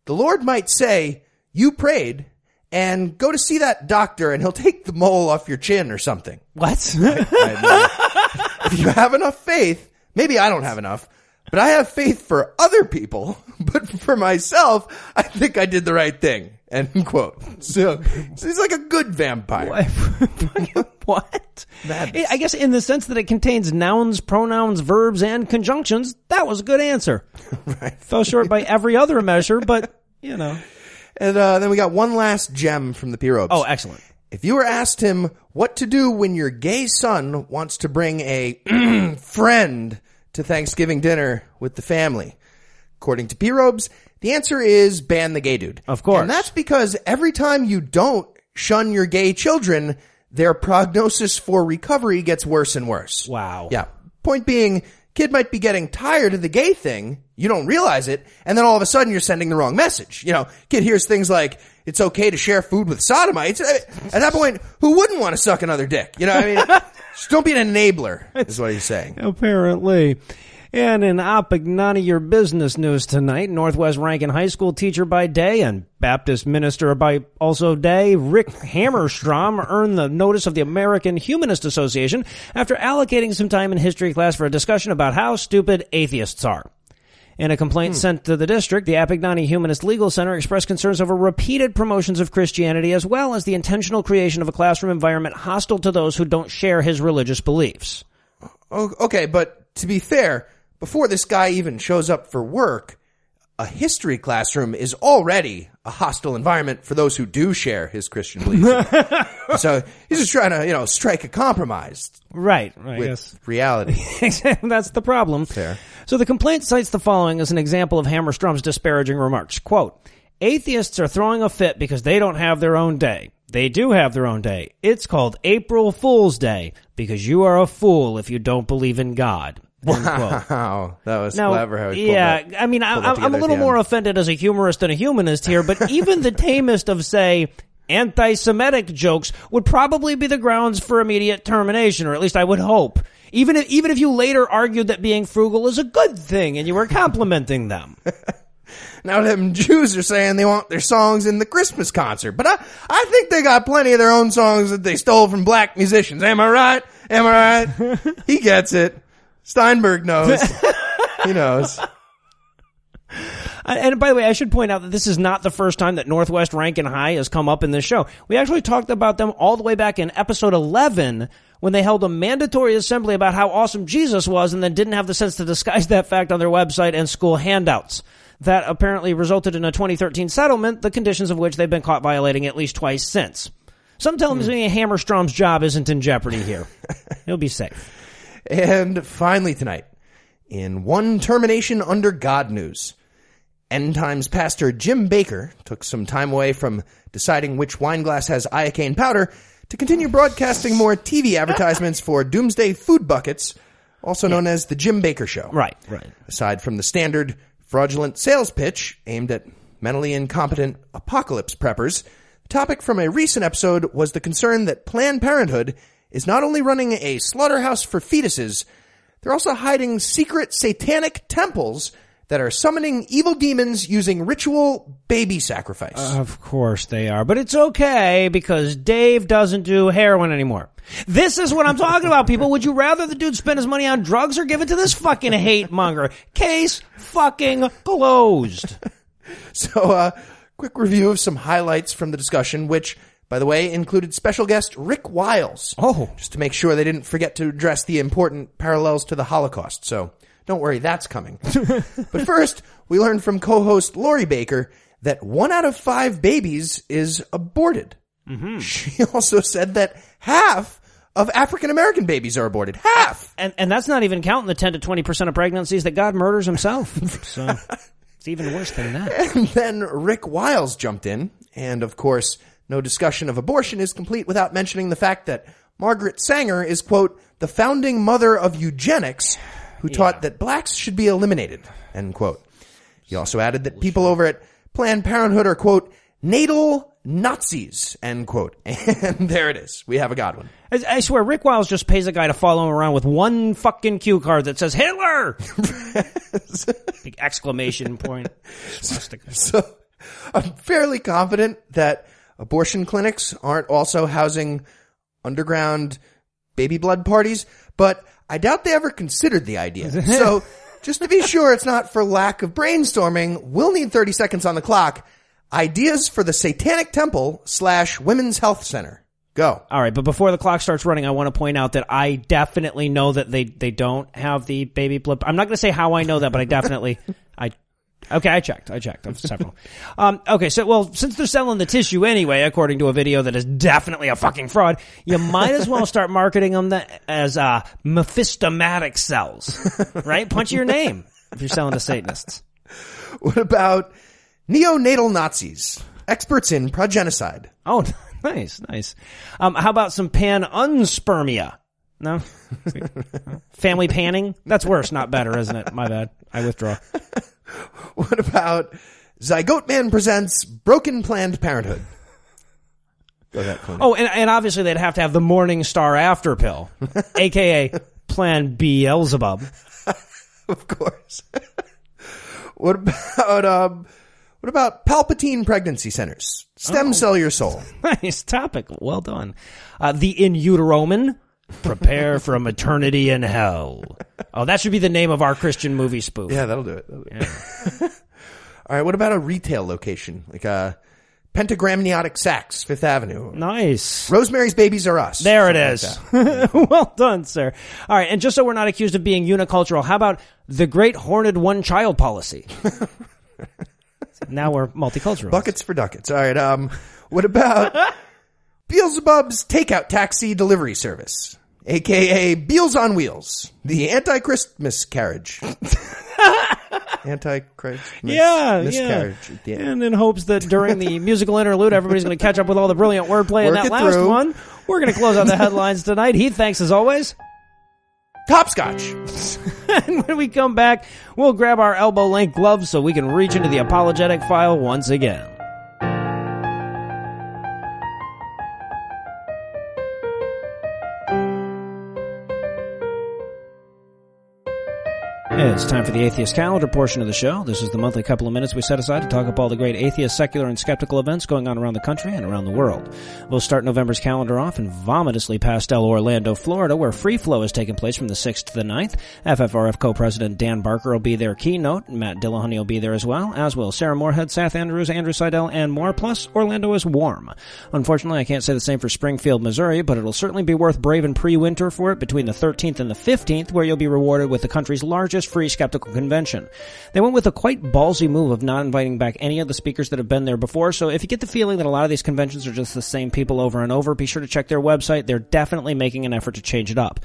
the Lord might say, you prayed and go to see that doctor and he'll take the mole off your chin or something. what? if you have enough faith, maybe I don't have enough, but I have faith for other people. But for myself, I think I did the right thing. End quote. So, so he's like a good vampire. what? Madness. I guess in the sense that it contains nouns, pronouns, verbs, and conjunctions, that was a good answer. Right. Fell short by every other measure, but you know. And uh, then we got one last gem from the P. Robes. Oh, excellent. If you were asked him what to do when your gay son wants to bring a friend to Thanksgiving dinner with the family, according to P. Robes, the answer is ban the gay dude. Of course. And that's because every time you don't shun your gay children, their prognosis for recovery gets worse and worse. Wow. Yeah. Point being, kid might be getting tired of the gay thing. You don't realize it. And then all of a sudden you're sending the wrong message. You know, kid hears things like, it's okay to share food with sodomites. At that point, who wouldn't want to suck another dick? You know, what I mean, just don't be an enabler, is what he's saying. Apparently. And in Opic, none of your business news tonight, Northwest Rankin High School teacher by day and Baptist minister by also day, Rick Hammerstrom earned the notice of the American Humanist Association after allocating some time in history class for a discussion about how stupid atheists are. In a complaint hmm. sent to the district, the Appignani Humanist Legal Center expressed concerns over repeated promotions of Christianity as well as the intentional creation of a classroom environment hostile to those who don't share his religious beliefs. Okay, but to be fair, before this guy even shows up for work, a history classroom is already a hostile environment for those who do share his Christian beliefs. so he's just trying to, you know, strike a compromise Right, right. with yes. reality. That's the problem. Fair. So the complaint cites the following as an example of Hammerstrom's disparaging remarks. Quote, Atheists are throwing a fit because they don't have their own day. They do have their own day. It's called April Fool's Day because you are a fool if you don't believe in God. Wow, that was Now, clever how he yeah, that- I mean, I, I'm, I'm a little more offended as a humorist than a humanist here, but even the tamest of, say, anti-Semitic jokes would probably be the grounds for immediate termination, or at least I would hope. Even if, even if you later argued that being frugal is a good thing and you were complimenting them. Now them Jews are saying they want their songs in the Christmas concert, but I, I think they got plenty of their own songs that they stole from black musicians. Am I right? Am I right? he gets it. Steinberg knows. he knows. And by the way, I should point out that this is not the first time that Northwest Rankin High has come up in this show. We actually talked about them all the way back in episode 11 when they held a mandatory assembly about how awesome Jesus was and then didn't have the sense to disguise that fact on their website and school handouts. That apparently resulted in a 2013 settlement, the conditions of which they've been caught violating at least twice since. Some tell me hmm. Hammerstrom's job isn't in jeopardy here. He'll be safe. And finally tonight, in one termination under God news, End Times pastor Jim Bakker took some time away from deciding which wine glass has iocane powder to continue broadcasting more TV advertisements for Doomsday Food Buckets, also known as the Jim Bakker Show. Right, right. Aside from the standard fraudulent sales pitch aimed at mentally incompetent apocalypse preppers, the topic from a recent episode was the concern that Planned Parenthood is not only running a slaughterhouse for fetuses, they're also hiding secret satanic temples that are summoning evil demons using ritual baby sacrifice. Of course they are, but it's okay because Dave doesn't do heroin anymore. This is what I'm talking about, people. Would you rather the dude spend his money on drugs or give it to this fucking hate monger? Case fucking closed. So, uh, quick review of some highlights from the discussion, which, by the way, included special guest Rick Wiles. Oh. Just to make sure they didn't forget to address the important parallels to the Holocaust. So, don't worry, that's coming. but first, we learned from co-host Lori Bakker that one out of five babies is aborted. Mm-hmm. She also said that half of African American babies are aborted. Half! And and that's not even counting the 10 to 20% of pregnancies that God murders himself. So it's even worse than that. And then Rick Wiles jumped in, and of course, no discussion of abortion is complete without mentioning the fact that Margaret Sanger is, quote, the founding mother of eugenics, who taught that blacks should be eliminated, end quote. He also added that people over at Planned Parenthood are, quote, natal Nazis, end quote. And there it is. We have a Godwin. I, I swear, Rick Wiles just pays a guy to follow him around with one fucking cue card that says Hitler! Big exclamation point. Swastika. So I'm fairly confident that abortion clinics aren't also housing underground baby blood parties, but I doubt they ever considered the idea. So just to be sure it's not for lack of brainstorming, we'll need 30 seconds on the clock. Ideas for the Satanic Temple slash Women's Health Center. Go. All right, but before the clock starts running, I want to point out that I definitely know that they they don't have the baby blood. I'm not going to say how I know that, but I definitely I. Okay, I checked. I checked. I've several. Um, okay, so well, since they're selling the tissue anyway, according to a video that is definitely a fucking fraud, you might as well start marketing them as uh, mephistomatic cells, right? Punch your name if you're selling to Satanists. What about neonatal Nazis? Experts in progenocide. Oh, nice, nice. Um, how about some pan unspermia? No? Family panning? That's worse, not better, isn't it? My bad. I withdraw. What about Zygote Man presents Broken Planned Parenthood? Go ahead, Clooney. Oh, and, and obviously they'd have to have the Morning Star After Pill, aka Plan Beelzebub. of course. what about um? What about Palpatine pregnancy centers? Stem cell your soul. nice topic. Well done. Uh, the In Uteroman. Prepare for a maternity in hell. Oh, that should be the name of our Christian movie spoof. Yeah, that'll do it. That'll do it. All right. What about a retail location like uh, Pentagram Neotic Saks, Fifth Avenue? Nice. Rosemary's Babies Are Us. There it is. Well done, sir. All right, and just so we're not accused of being unicultural, how about the Great Horned One Child policy? now we're multicultural. Buckets for ducats. All right. Um, what about Beelzebub's takeout taxi delivery service, aka Beels on Wheels, the anti-Christmas carriage. Anti-Christ. Yeah, miscarriage. yeah. at the end. And in hopes that during the musical interlude, everybody's going to catch up with all the brilliant wordplay in Work that it last through. one. We're going to close out the headlines tonight. Heath, thanks as always. Hopscotch. And when we come back, we'll grab our elbow length gloves so we can reach into the apologetic file once again. It's time for the Atheist Calendar portion of the show. This is the monthly couple of minutes we set aside to talk up all the great atheist, secular, and skeptical events going on around the country and around the world. We'll start November's calendar off in vomitously pastel Orlando, Florida, where Free Flow is taking place from the 6th to the 9th. FFRF co-president Dan Barker will be their keynote. Matt Dillahunty will be there as well, as will Sarah Morehead, Seth Andrews, Andrew Seidel, and more. Plus, Orlando is warm. Unfortunately, I can't say the same for Springfield, Missouri, but it'll certainly be worth braving pre-winter for it between the 13th and the 15th, where you'll be rewarded with the country's largest free skeptical convention. They went with a quite ballsy move of not inviting back any of the speakers that have been there before, so if you get the feeling that a lot of these conventions are just the same people over and over, be sure to check their website. They're definitely making an effort to change it up.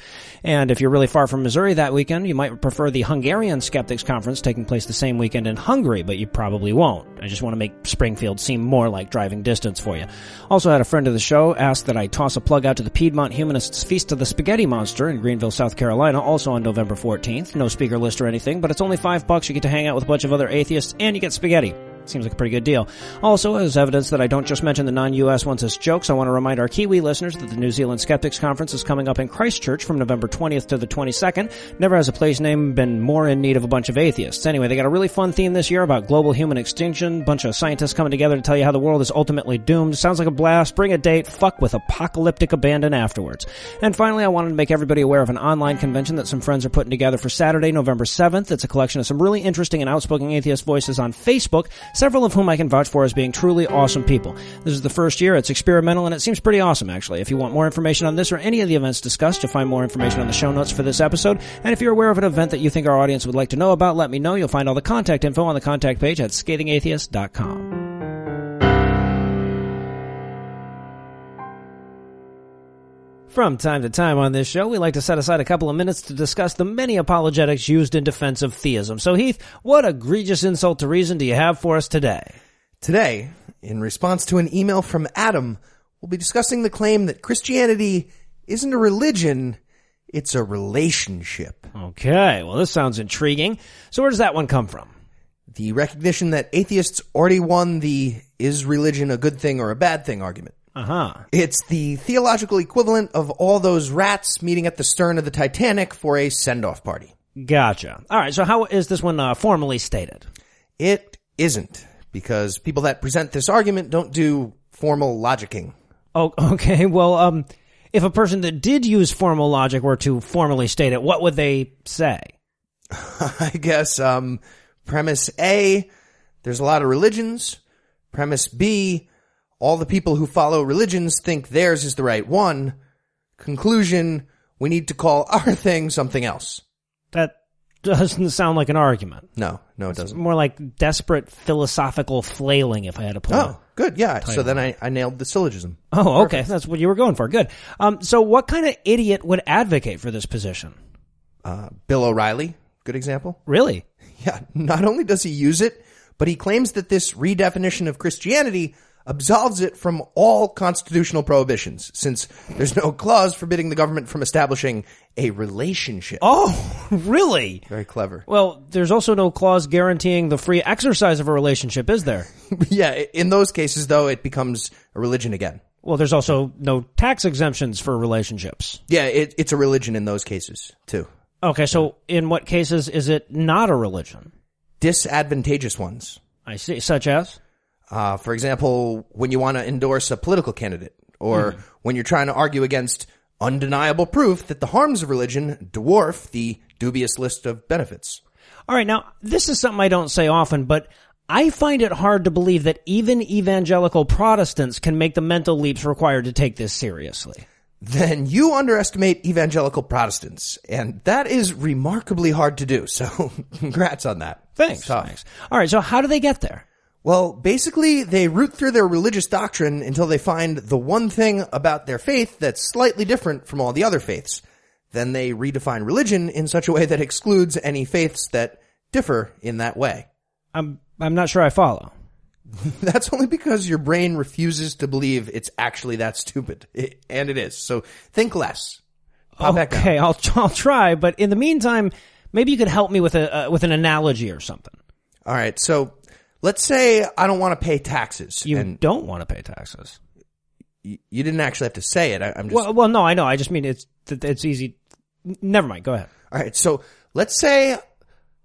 And if you're really far from Missouri that weekend, you might prefer the Hungarian Skeptics Conference taking place the same weekend in Hungary, but you probably won't. I just want to make Springfield seem more like driving distance for you. Also had a friend of the show ask that I toss a plug out to the Piedmont Humanists Feast of the Spaghetti Monster in Greenville, South Carolina, also on November 14th. No speaker list or anything, but it's only five bucks. You get to hang out with a bunch of other atheists and you get spaghetti. Seems like a pretty good deal. Also, as evidence that I don't just mention the non-US ones as jokes, I want to remind our Kiwi listeners that the New Zealand Skeptics Conference is coming up in Christchurch from November 20th to the 22nd. Never has a place name been more in need of a bunch of atheists. Anyway, they got a really fun theme this year about global human extinction. Bunch of scientists coming together to tell you how the world is ultimately doomed. Sounds like a blast. Bring a date. Fuck with apocalyptic abandon afterwards. And finally, I wanted to make everybody aware of an online convention that some friends are putting together for Saturday, November 7th. It's a collection of some really interesting and outspoken atheist voices on Facebook, several of whom I can vouch for as being truly awesome people. This is the first year. It's experimental and it seems pretty awesome, actually. If you want more information on this or any of the events discussed, you'll find more information on the show notes for this episode. And if you're aware of an event that you think our audience would like to know about, let me know. You'll find all the contact info on the contact page at scathingatheist.com. From time to time on this show, we like to set aside a couple of minutes to discuss the many apologetics used in defense of theism. So, Heath, what egregious insult to reason do you have for us today? Today, in response to an email from Adam, we'll be discussing the claim that Christianity isn't a religion, it's a relationship. Okay, well, this sounds intriguing. So, where does that one come from? The recognition that atheists already won the is religion a good thing or a bad thing argument. Uh huh. It's the theological equivalent of all those rats meeting at the stern of the Titanic for a send-off party. Gotcha. All right, so how is this one uh, formally stated? It isn't, because people that present this argument don't do formal logicking. Oh, okay. Well, um, if a person that did use formal logic were to formally state it, what would they say? I guess, um, premise A, there's a lot of religions. Premise B, all the people who follow religions think theirs is the right one. Conclusion, we need to call our thing something else. That doesn't sound like an argument. No, no, it doesn't. More like desperate philosophical flailing, if I had to put it. Oh, good. Yeah. So then I, I nailed the syllogism. Oh, okay. That's what you were going for. Good. Um, so what kind of idiot would advocate for this position? Uh, Bill O'Reilly, good example. Really? Yeah. Not only does he use it, but he claims that this redefinition of Christianity absolves it from all constitutional prohibitions, since there's no clause forbidding the government from establishing a relationship. Oh, really? Very clever. Well, there's also no clause guaranteeing the free exercise of a relationship, is there? yeah, in those cases, though, it becomes a religion again. Well, there's also no tax exemptions for relationships. Yeah, it, it's a religion in those cases, too. Okay, so in what cases is it not a religion? Disadvantageous ones. I see, such as? Uh, for example, when you want to endorse a political candidate, or when you're trying to argue against undeniable proof that the harms of religion dwarf the dubious list of benefits. All right, now this is something I don't say often, but I find it hard to believe that even evangelical Protestants can make the mental leaps required to take this seriously. Then you underestimate evangelical Protestants, and that is remarkably hard to do. So, congrats on that. Thanks. Thanks. All right, so how do they get there? Well, basically, they root through their religious doctrine until they find the one thing about their faith that's slightly different from all the other faiths. Then they redefine religion in such a way that excludes any faiths that differ in that way. I'm I'm not sure I follow. That's only because your brain refuses to believe it's actually that stupid. It- and it is. So think less. Pop. Okay, I'll I'll try, but in the meantime, maybe you could help me with a uh, with an analogy or something. All right. So let's say I don't want to pay taxes. You and don't want to pay taxes. y- you didn't actually have to say it. I, I'm just. Well, well, no, I know. I just mean it's it's easy. Never mind. Go ahead. All right. So let's say,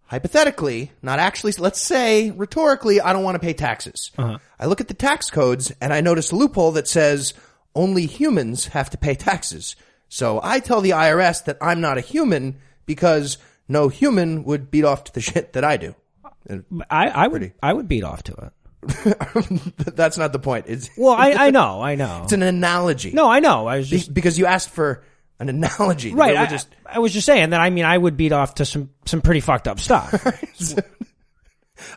hypothetically, not actually, let's say rhetorically, I don't want to pay taxes. Uh-huh. I look at the tax codes and I notice a loophole that says only humans have to pay taxes. So I tell the IRS that I'm not a human because no human would beat off to the shit that I do. I I would Pretty. I would beat off to it. That's not the point. It's, Well, I I know, I know. it's an analogy. No, I know. I was just because you asked for an analogy. right. I, just, I was just saying that. I mean, I would beat off to some some pretty fucked up stuff.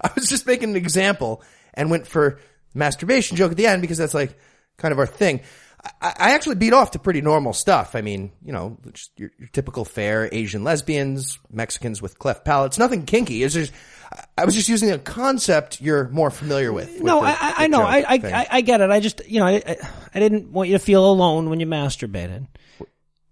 I was just making an example and went for masturbation joke at the end because that's like kind of our thing. I, I actually beat off to pretty normal stuff. I mean, you know, just your, your typical fair Asian lesbians, Mexicans with cleft palates, nothing kinky. It's just, I- was just using a concept you're more familiar with. with no, the- I I, know. I I. I get it. I just you know I, I I didn't want you to feel alone when you masturbated.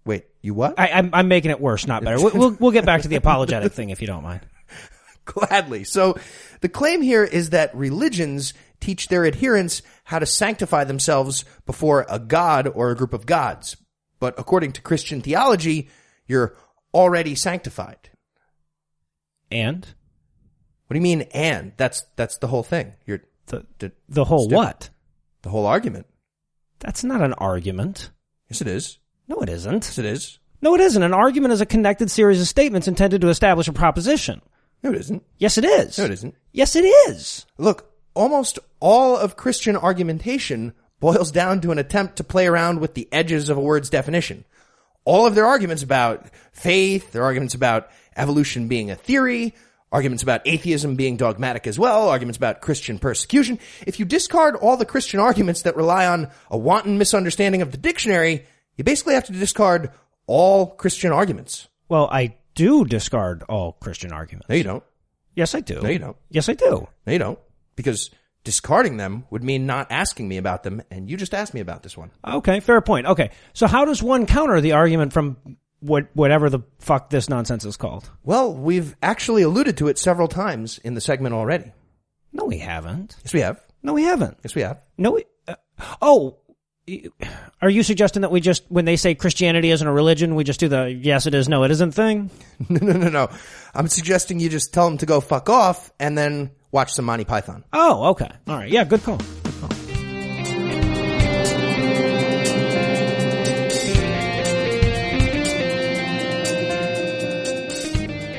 Wait, you what? I, I'm I'm making it worse, not better. We'll we'll, get back to the apologetic thing if you don't mind. Gladly. So the claim here is that religions teach their adherents how to sanctify themselves before a god or a group of gods. But according to Christian theology, you're already sanctified. And do you mean and? That's that's the whole thing. You're the the, the whole Still- what? the whole argument. That's not an argument. Yes it is. No, it isn't. Yes it is. No, it isn't. An argument is a connected series of statements intended to establish a proposition. No it isn't. Yes, it is. No it isn't. Yes, it is. Look, almost all of Christian argumentation boils down to an attempt to play around with the edges of a word's definition. All of their arguments about faith, their arguments about evolution being a theory, arguments about atheism being dogmatic as well, arguments about Christian persecution. If you discard all the Christian arguments that rely on a wanton misunderstanding of the dictionary, you basically have to discard all Christian arguments. Well, I do discard all Christian arguments. No, you don't. Yes, I do. No, you don't. Yes, I do. No, you don't. Because discarding them would mean not asking me about them, and you just asked me about this one. Okay, fair point. Okay, so how does one counter the argument from what whatever the fuck this nonsense is called? Well, we've actually alluded to it several times in the segment already. No, we haven't. Yes, we have. No, we haven't. Yes, we have. No, we. Uh, oh, are you suggesting that we just when they say Christianity isn't a religion, we just do the yes it is, no it isn't thing? No, no, no, no. I'm suggesting you just tell them to go fuck off and then watch some Monty Python. Oh, okay. All right. Yeah, good call.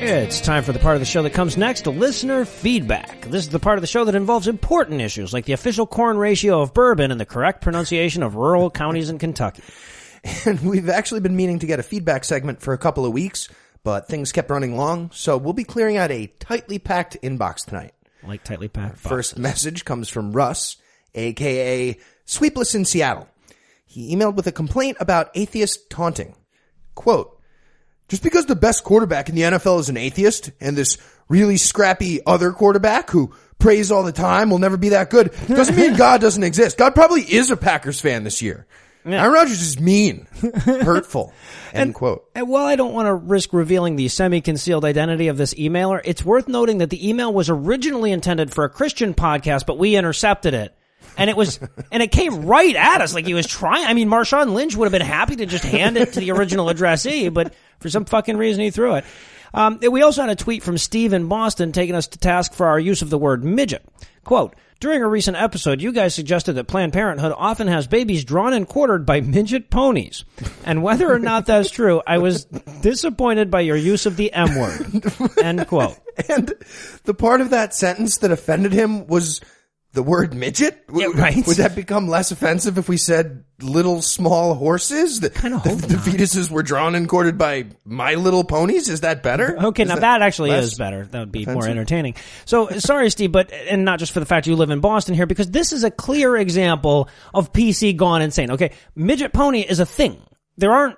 It's time for the part of the show that comes next, listener feedback. This is the part of the show that involves important issues like the official corn ratio of bourbon and the correct pronunciation of rural counties in Kentucky. And we've actually been meaning to get a feedback segment for a couple of weeks, but things kept running long, so we'll be clearing out a tightly packed inbox tonight. Like tightly packed. First message comes from Russ, aka Sweepless in Seattle. He emailed with a complaint about atheist taunting. Quote, just because the best quarterback in the NFL is an atheist and this really scrappy other quarterback who prays all the time will never be that good. Doesn't mean God doesn't exist. God probably is a Packers fan this year. Aaron Rodgers is mean, hurtful. End quote. And while I don't want to risk revealing the semi-concealed identity of this emailer, it's worth noting that the email was originally intended for a Christian podcast, but we intercepted it. And it was, and it came right at us like he was trying. I mean, Marshawn Lynch would have been happy to just hand it to the original addressee, but for some fucking reason he threw it. Um, we also had a tweet from Steve in Boston taking us to task for our use of the word midget. Quote, during a recent episode, you guys suggested that Planned Parenthood often has babies drawn and quartered by midget ponies. And whether or not that's true, I was disappointed by your use of the M word. End quote. And the part of that sentence that offended him was the word midget. Yeah, right. Would that become less offensive if we said little small horses? The, the, hope the not. fetuses were drawn and quartered by my little ponies. Is that better? Okay, Is now that, actually is better. That would be more entertaining. So sorry, Steve, but and not just for the fact you live in Boston here, because this is a clear example of PC gone insane. Okay, midget pony is a thing. There aren't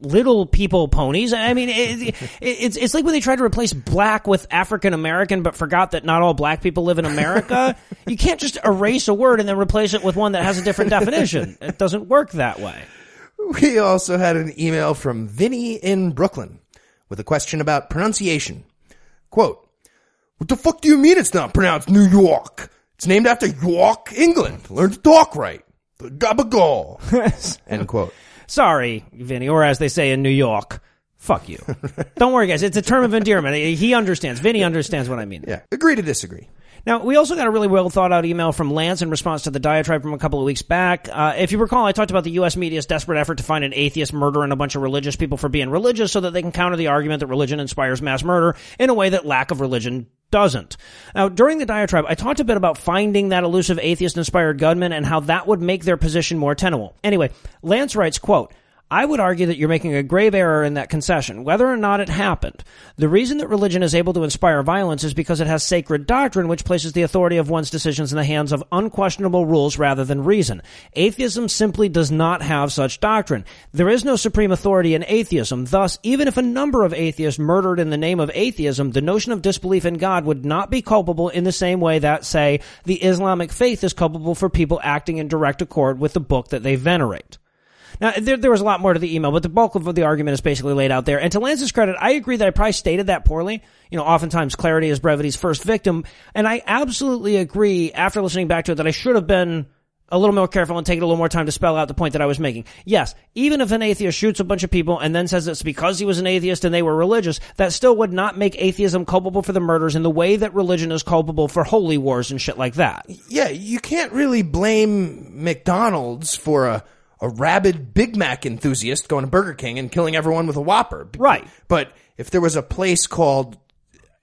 little people ponies. I mean, it, it, it's it's like when they tried to replace black with African American, but forgot that not all black people live in America. you can't just erase a word and then replace it with one that has a different definition. It doesn't work that way. We also had an email from Vinny in Brooklyn with a question about pronunciation. Quote, what the fuck do you mean it's not pronounced New York? It's named after York, England. Learn to talk right. The gabagool. End quote. Sorry, Vinny, or as they say in New York, fuck you. Don't worry, guys. It's a term of endearment. He understands. Vinny understands what I mean. Yeah. Agree to disagree. Now, we also got a really well thought out email from Lance in response to the diatribe from a couple of weeks back. Uh, if you recall, I talked about the U.S. media's desperate effort to find an atheist murderer and a bunch of religious people for being religious so that they can counter the argument that religion inspires mass murder in a way that lack of religion doesn't. Now, during the diatribe, I talked a bit about finding that elusive atheist-inspired gunman and how that would make their position more tenable. Anyway, Lance writes, quote, I would argue that you're making a grave error in that concession, whether or not it happened. The reason that religion is able to inspire violence is because it has sacred doctrine, which places the authority of one's decisions in the hands of unquestionable rules rather than reason. Atheism simply does not have such doctrine. There is no supreme authority in atheism. Thus, even if a number of atheists murdered in the name of atheism, the notion of disbelief in God would not be culpable in the same way that, say, the Islamic faith is culpable for people acting in direct accord with the book that they venerate. Now, there, there was a lot more to the email, but the bulk of the argument is basically laid out there. And to Lance's credit, I agree that I probably stated that poorly. You know, oftentimes clarity is brevity's first victim. And I absolutely agree after listening back to it that I should have been a little more careful and taken a little more time to spell out the point that I was making. Yes, even if an atheist shoots a bunch of people and then says it's because he was an atheist and they were religious, that still would not make atheism culpable for the murders in the way that religion is culpable for holy wars and shit like that. Yeah, you can't really blame McDonald's for a, a rabid Big Mac enthusiast going to Burger King and killing everyone with a Whopper. Right. But if there was a place called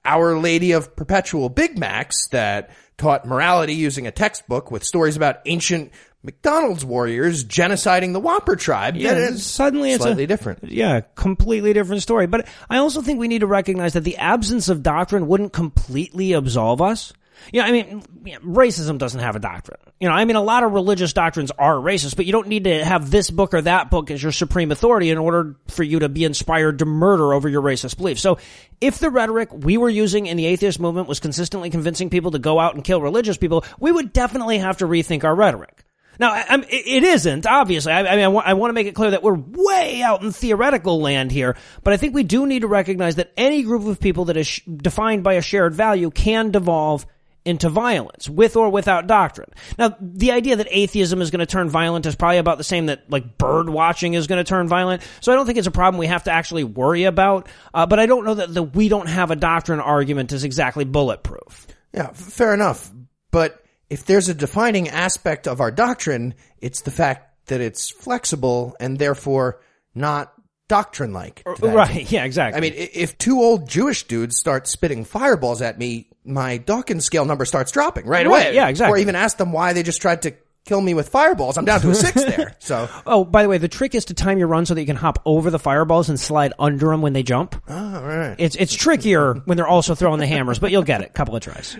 Our Lady of Perpetual Big Macs that taught morality using a textbook with stories about ancient McDonald's warriors genociding the Whopper tribe, Yeah, then it's suddenly it's slightly a, different. Yeah, completely different story. But I also think we need to recognize that the absence of doctrine wouldn't completely absolve us. You know, I mean, racism doesn't have a doctrine. You know, I mean, a lot of religious doctrines are racist, but you don't need to have this book or that book as your supreme authority in order for you to be inspired to murder over your racist beliefs. So, if the rhetoric we were using in the atheist movement was consistently convincing people to go out and kill religious people, we would definitely have to rethink our rhetoric. Now, I, I'm, it isn't, obviously. I, I mean, I want, I want to make it clear that we're way out in theoretical land here, but I think we do need to recognize that any group of people that is sh- defined by a shared value can devolve into violence, with or without doctrine. Now, the idea that atheism is going to turn violent is probably about the same that, like, bird watching is going to turn violent, so I don't think it's a problem we have to actually worry about, uh, but I don't know that the we don't have a doctrine argument is exactly bulletproof. Yeah, fair enough. But if there's a defining aspect of our doctrine, it's the fact that it's flexible and therefore not doctrine like. Right, yeah, exactly. I mean, if two old Jewish dudes start spitting fireballs at me, my Dawkins scale number starts dropping right, Right, away. yeah, exactly. Or even ask them why they just tried to kill me with fireballs. I'm down to a six there. So, Oh, by the way, the trick is to time your run so that you can hop over the fireballs and slide under them when they jump. Ah, all right. It's it's trickier when they're also throwing the hammers, but you'll get it. Couple of tries.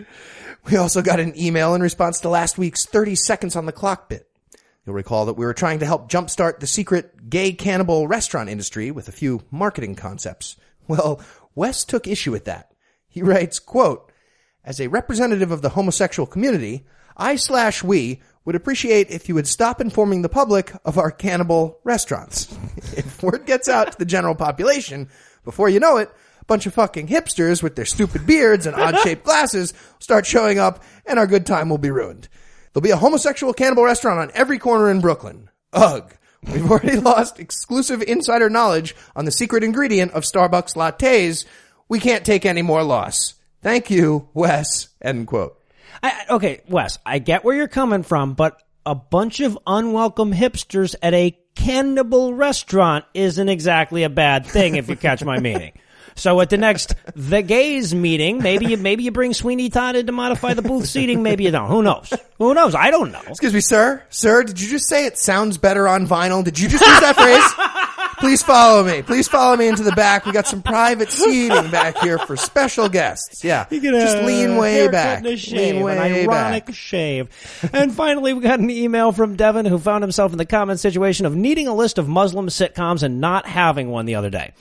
We also got an email in response to last week's 30 seconds on the clock bit. You'll recall that we were trying to help jumpstart the secret gay cannibal restaurant industry with a few marketing concepts. Well, Wes took issue with that. He writes, quote, as a representative of the homosexual community, I slash we would appreciate if you would stop informing the public of our cannibal restaurants. if word gets out to the general population, before you know it, a bunch of fucking hipsters with their stupid beards and odd shaped glasses start showing up and our good time will be ruined. There'll be a homosexual cannibal restaurant on every corner in Brooklyn. Ugh. We've already lost exclusive insider knowledge on the secret ingredient of Starbucks lattes. We can't take any more loss. Thank you, Wes. End quote. I, okay, Wes, I get where you're coming from, but a bunch of unwelcome hipsters at a cannibal restaurant isn't exactly a bad thing if you catch my meaning. So at the next the gays meeting, maybe you maybe you bring Sweeney Todd in to modify the booth seating, maybe you don't. Who knows? Who knows? I don't know. Excuse me, sir. Sir, did you just say it sounds better on vinyl? Did you just use that phrase? Please follow me. Please follow me into the back. We got some private seating back here for special guests. Yeah. You get a just lean way back. shave, lean way an ironic back. shave. And finally, we got an email from Devin who found himself in the common situation of needing a list of Muslim sitcoms and not having one the other day.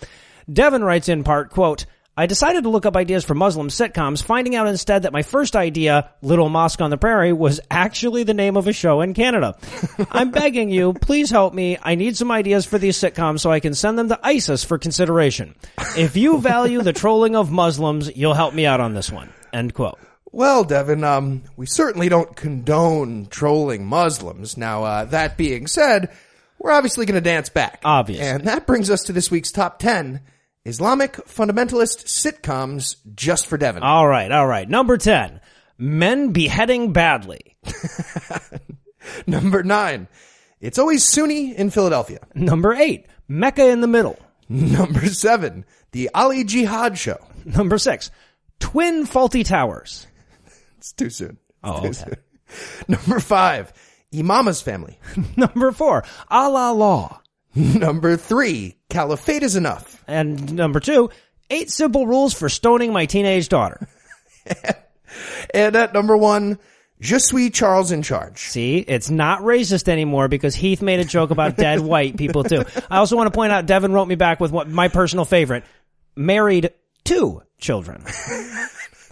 Devin writes in part, quote, I decided to look up ideas for Muslim sitcoms, finding out instead that my first idea, Little Mosque on the Prairie, was actually the name of a show in Canada. I'm begging you, please help me. I need some ideas for these sitcoms so I can send them to ISIS for consideration. If you value the trolling of Muslims, you'll help me out on this one. End quote. Well, Devin, um, we certainly don't condone trolling Muslims. Now, uh, that being said, we're obviously going to dance back. Obviously. And that brings us to this week's top 10 Islamic fundamentalist sitcoms just for Devin. All right, all right. Number 10. Men beheading badly. Number 9. It's always Sunni in Philadelphia. Number 8. Mecca in the middle. Number 7. The Ali Jihad Show. Number 6. Twin faulty towers. It's too soon. Oh, Too okay. soon. Number 5. Imama's Family. Number 4. Allah law. Number 3. Caliphate is enough. And number 2. Eight simple rules for stoning my teenage daughter. And at number 1, Je suis Charles in charge. See, it's not racist anymore because Heath made a joke about dead white people too. I also want to point out Devin wrote me back with what my personal favorite. Married two children.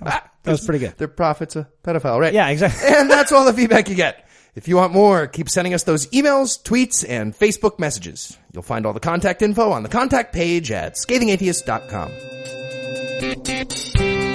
That was pretty good. Their prophet's a pedophile, right? Yeah, exactly. And that's all the feedback you get. If you want more, keep sending us those emails, tweets, and Facebook messages. You'll find all the contact info on the contact page at scathingatheist.com.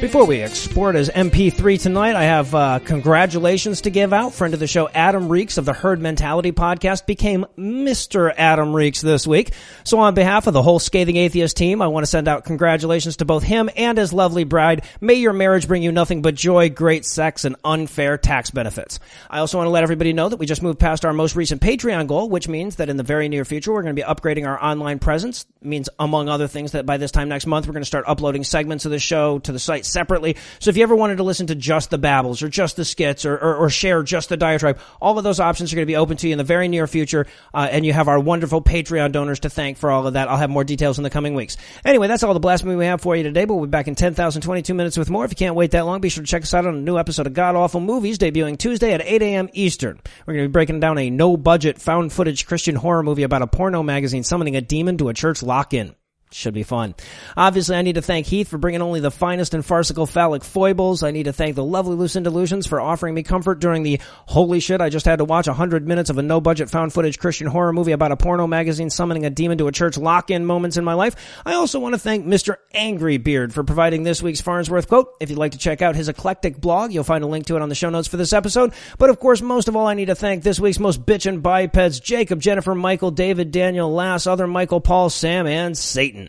Before we export as MP3 tonight, I have uh, congratulations to give out. Friend of the show, Adam Reeks of the Herd Mentality podcast became Mr. Adam Reeks this week. So on behalf of the whole Scathing Atheist team, I want to send out congratulations to both him and his lovely bride. May your marriage bring you nothing but joy, great sex, and unfair tax benefits. I also want to let everybody know that we just moved past our most recent Patreon goal, which means that in the very near future, we're going to be upgrading our online presence. It means, among other things, that by this time next month, we're going to start uploading segments of the show to the site separately. So if you ever wanted to listen to just the babbles or just the skits or, or, or share just the diatribe, all of those options are going to be open to you in the very near future. Uh, and you have our wonderful Patreon donors to thank for all of that. I'll have more details in the coming weeks. Anyway, that's all the blasphemy we have for you today, but we'll be back in 10,022 minutes with more. If you can't wait that long, be sure to check us out on a new episode of God Awful Movies debuting Tuesday at 8 a.m. Eastern. We're going to be breaking down a no budget found footage Christian horror movie about a porno magazine summoning a demon to a church lock-in. Should be fun. Obviously, I need to thank Heath for bringing only the finest and farcical phallic foibles. I need to thank the lovely Lucinda Lugeons for offering me comfort during the holy shit. I just had to watch a hundred minutes of a no budget found footage Christian horror movie about a porno magazine summoning a demon to a church lock in moments in my life. I also want to thank Mr. Angry Beard for providing this week's Farnsworth quote. If you'd like to check out his eclectic blog, you'll find a link to it on the show notes for this episode. But of course, most of all, I need to thank this week's most bitchin' bipeds, Jacob, Jennifer, Michael, David, Daniel, Lass, other Michael, Paul, Sam, and Satan.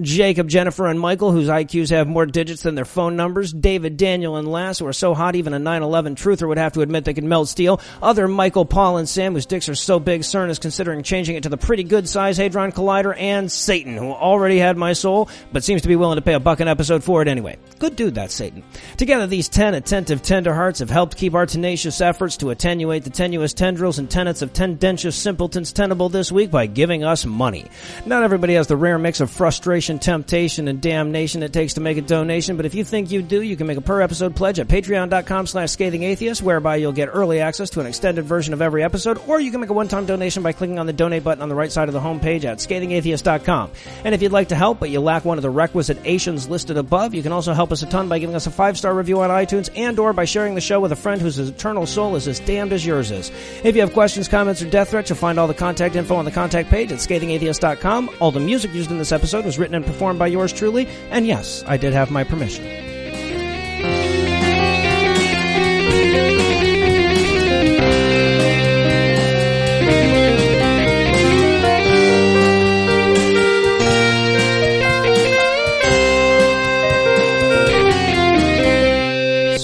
Jacob, Jennifer, and Michael, whose IQs have more digits than their phone numbers. David, Daniel, and Lass, who are so hot even a 9-11 truther would have to admit they can melt steel. Other Michael, Paul, and Sam, whose dicks are so big CERN is considering changing it to the pretty good size Hadron Collider. And Satan, who already had my soul, but seems to be willing to pay a buck an episode for it anyway. Good dude, that Satan. Together, these 10 attentive tender hearts have helped keep our tenacious efforts to attenuate the tenuous tendrils and tenets of tendentious simpletons tenable this week by giving us money. Not everybody has the rare mix of frustration, temptation, and damnation it takes to make a donation. But if you think you do, you can make a per episode pledge at patreon.com slash scathing atheist, whereby you'll get early access to an extended version of every episode, or you can make a one-time donation by clicking on the donate button on the right side of the homepage at scathingatheist.com. And if you'd like to help, but you lack one of the requisite Asians listed above, you can also help us a ton by giving us a five-star review on iTunes and or by sharing the show with a friend whose eternal soul is as damned as yours is. If you have questions, comments, or death threats, you'll find all the contact info on the contact page at scathingatheist.com. All the music used in this episode was written and performed by yours truly, and yes, I did have my permission.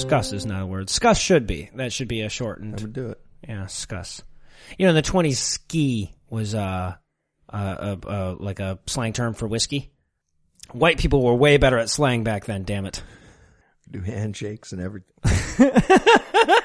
Scuss is not a word. Scuss should be. That should be a shortened. I would do it. Yeah, scuss. You know, in the twenties, ski was uh, uh, uh, uh, like a slang term for whiskey. White people were way better at slang back then. Damn it. Do handshakes and everything.